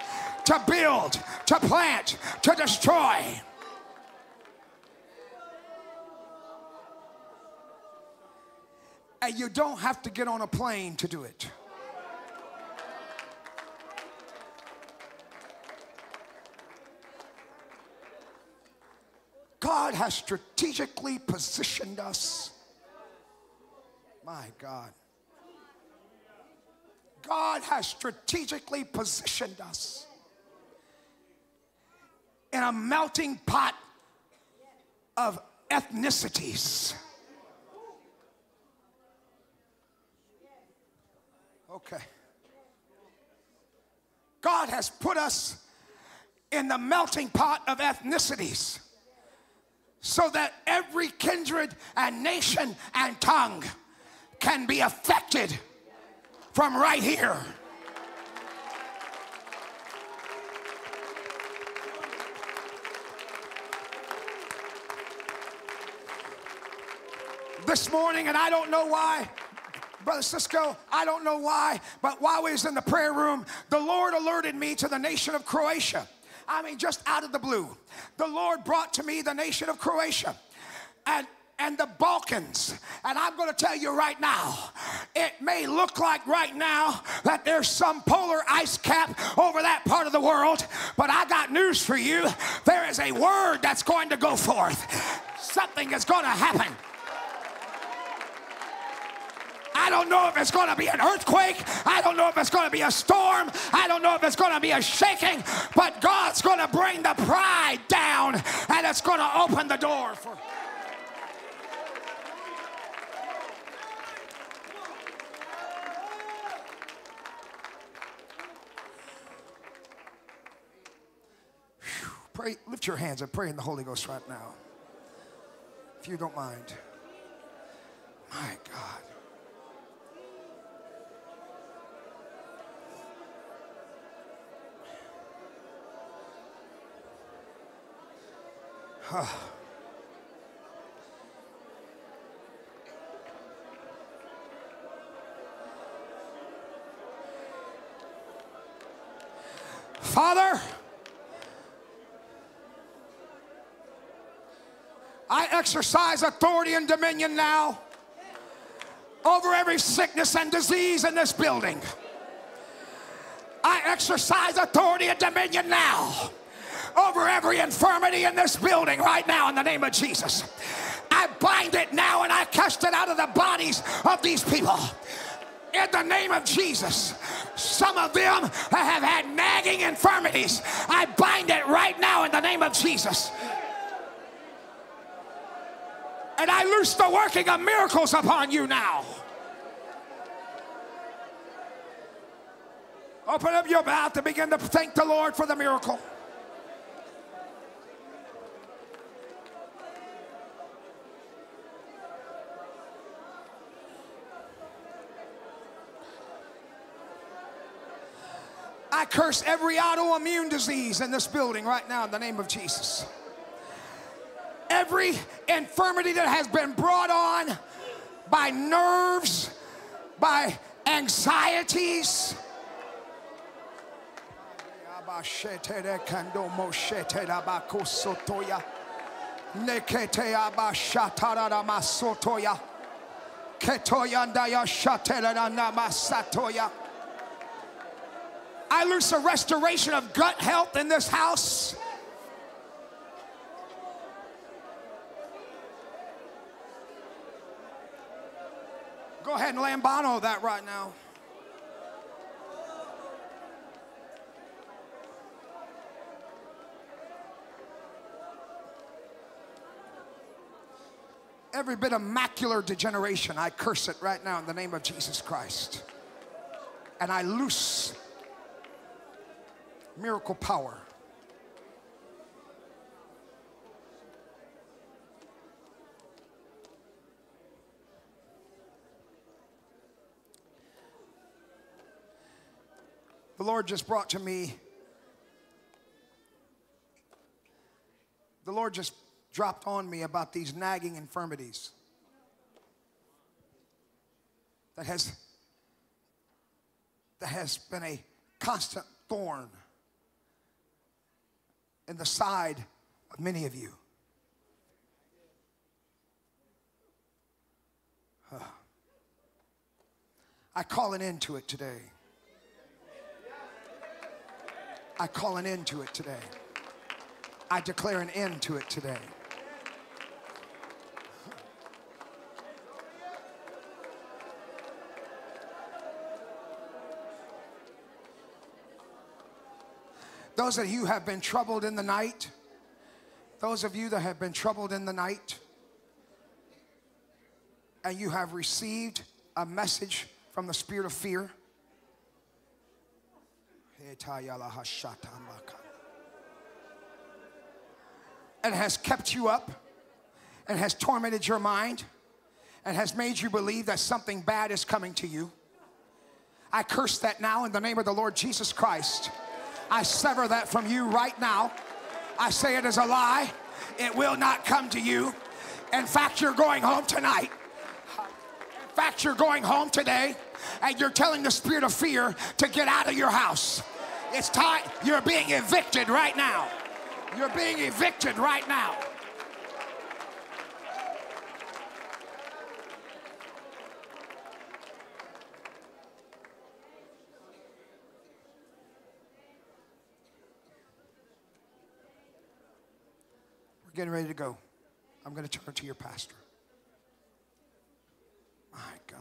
to build, to plant, to destroy. And you don't have to get on a plane to do it. God has strategically positioned us. My God. God has strategically positioned us in a melting pot of ethnicities. Okay. God has put us in the melting pot of ethnicities so that every kindred and nation and tongue can be affected from right here. This morning, and I don't know why, Brother Cisco, I don't know why, but while we was in the prayer room, the Lord alerted me to the nation of Croatia. I mean, just out of the blue. The Lord brought to me the nation of Croatia. And and the Balkans. And I'm going to tell you right now, it may look like right now that there's some polar ice cap over that part of the world, but I got news for you. There is a word that's going to go forth. Something is going to happen. I don't know if it's going to be an earthquake. I don't know if it's going to be a storm. I don't know if it's going to be a shaking, but God's going to bring the pride down and it's going to open the door for. Pray, lift your hands and pray in the Holy Ghost right now. If you don't mind. My God. Father, I exercise authority and dominion now over every sickness and disease in this building. I exercise authority and dominion now over every infirmity in this building right now in the name of Jesus. I bind it now and I cast it out of the bodies of these people. In the name of Jesus, some of them have had nagging infirmities. I bind it right now in the name of Jesus. And I loose the working of miracles upon you now. Open up your mouth to begin to thank the Lord for the miracle. I curse every autoimmune disease in this building right now in the name of Jesus. Every infirmity that has been brought on by nerves, by anxieties. I loose a restoration of gut health in this house. Go ahead and lambano that right now. Every bit of macular degeneration, I curse it right now in the name of Jesus Christ. And I loose miracle power. The Lord just brought to me, the Lord just dropped on me about these nagging infirmities that has that has been a constant thorn in the side of many of you. Huh. I call an end to it today. I call an end to it today. I declare an end to it today. Those of you have been troubled in the night, those of you that have been troubled in the night, and you have received a message from the spirit of fear. And has kept you up and has tormented your mind and has made you believe that something bad is coming to you. I curse that now in the name of the Lord Jesus Christ. I sever that from you right now. I say it is a lie. It will not come to you. In fact, you're going home tonight. In fact, you're going home today and you're telling the spirit of fear to get out of your house. It's time. You're being evicted right now. You're being evicted right now. We're getting ready to go. I'm going to turn to your pastor. My God.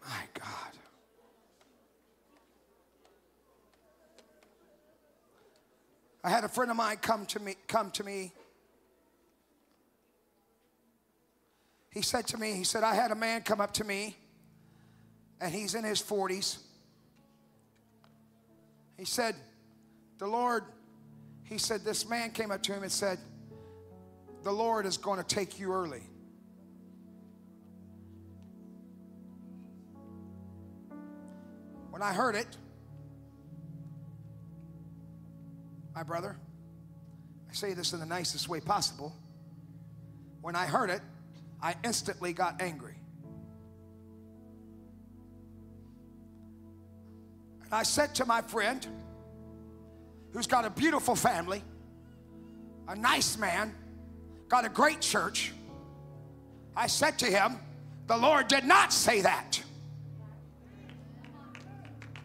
My God. I had a friend of mine come to me come to me. He said to me, he said, I had a man come up to me, and he's in his 40s. He said, The Lord, he said, this man came up to him and said, The Lord is going to take you early. When I heard it, my brother, I say this in the nicest way possible. When I heard it, I instantly got angry. And I said to my friend, who's got a beautiful family, a nice man, got a great church, I said to him, The Lord did not say that.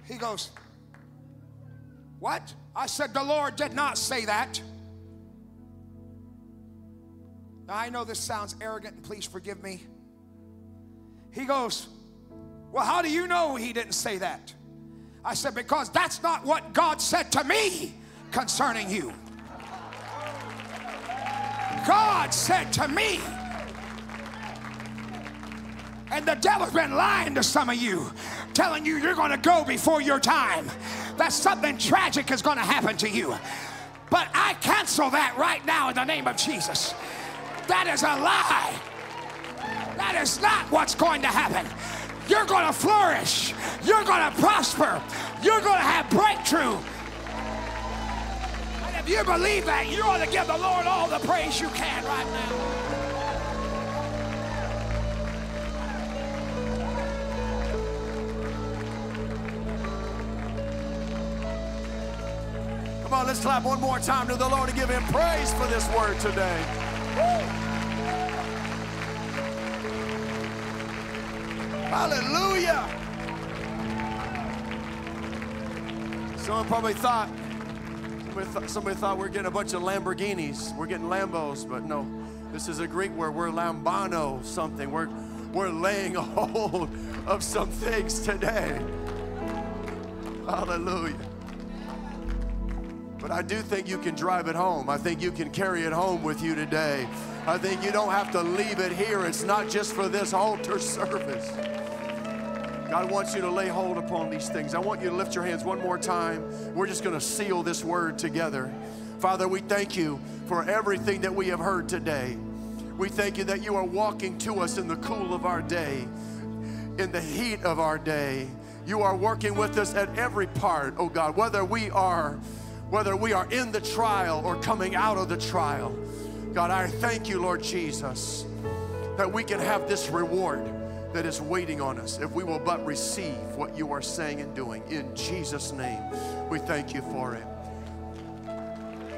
He goes, What? I said, The Lord did not say that. Now, I know this sounds arrogant, and please forgive me. He goes, Well, how do you know he didn't say that? I said, Because that's not what God said to me concerning you. God said to me, and the devil's been lying to some of you, telling you you're going to go before your time, that something tragic is going to happen to you. But I cancel that right now in the name of Jesus. That is a lie. That is not what's going to happen. You're going to flourish. You're going to prosper. You're going to have breakthrough. You believe that, you ought to give the Lord all the praise you can right now. Come on, let's clap one more time to the Lord and give him praise for this word today. Woo! Hallelujah. Someone probably thought, somebody, th- somebody thought we are getting a bunch of Lamborghinis. We're getting Lambos, but no. This is a Greek word. We're lambano something. We're, we're laying a hold of some things today. Hallelujah. But I do think you can drive it home. I think you can carry it home with you today. I think you don't have to leave it here. It's not just for this altar service. God wants you to lay hold upon these things. I want you to lift your hands one more time. We're just going to seal this word together. Father, we thank you for everything that we have heard today. We thank you that you are walking to us in the cool of our day, in the heat of our day. You are working with us at every part, oh God, whether we are whether we are in the trial or coming out of the trial. God, I thank you, Lord Jesus, that we can have this reward that is waiting on us if we will but receive what you are saying and doing. In Jesus' name, we thank you for it.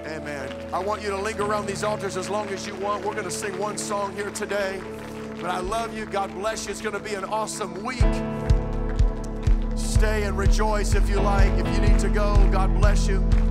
Amen. I want you to linger around these altars as long as you want. We're going to sing one song here today. But I love you. God bless you. It's going to be an awesome week. Stay and rejoice if you like. If you need to go, God bless you.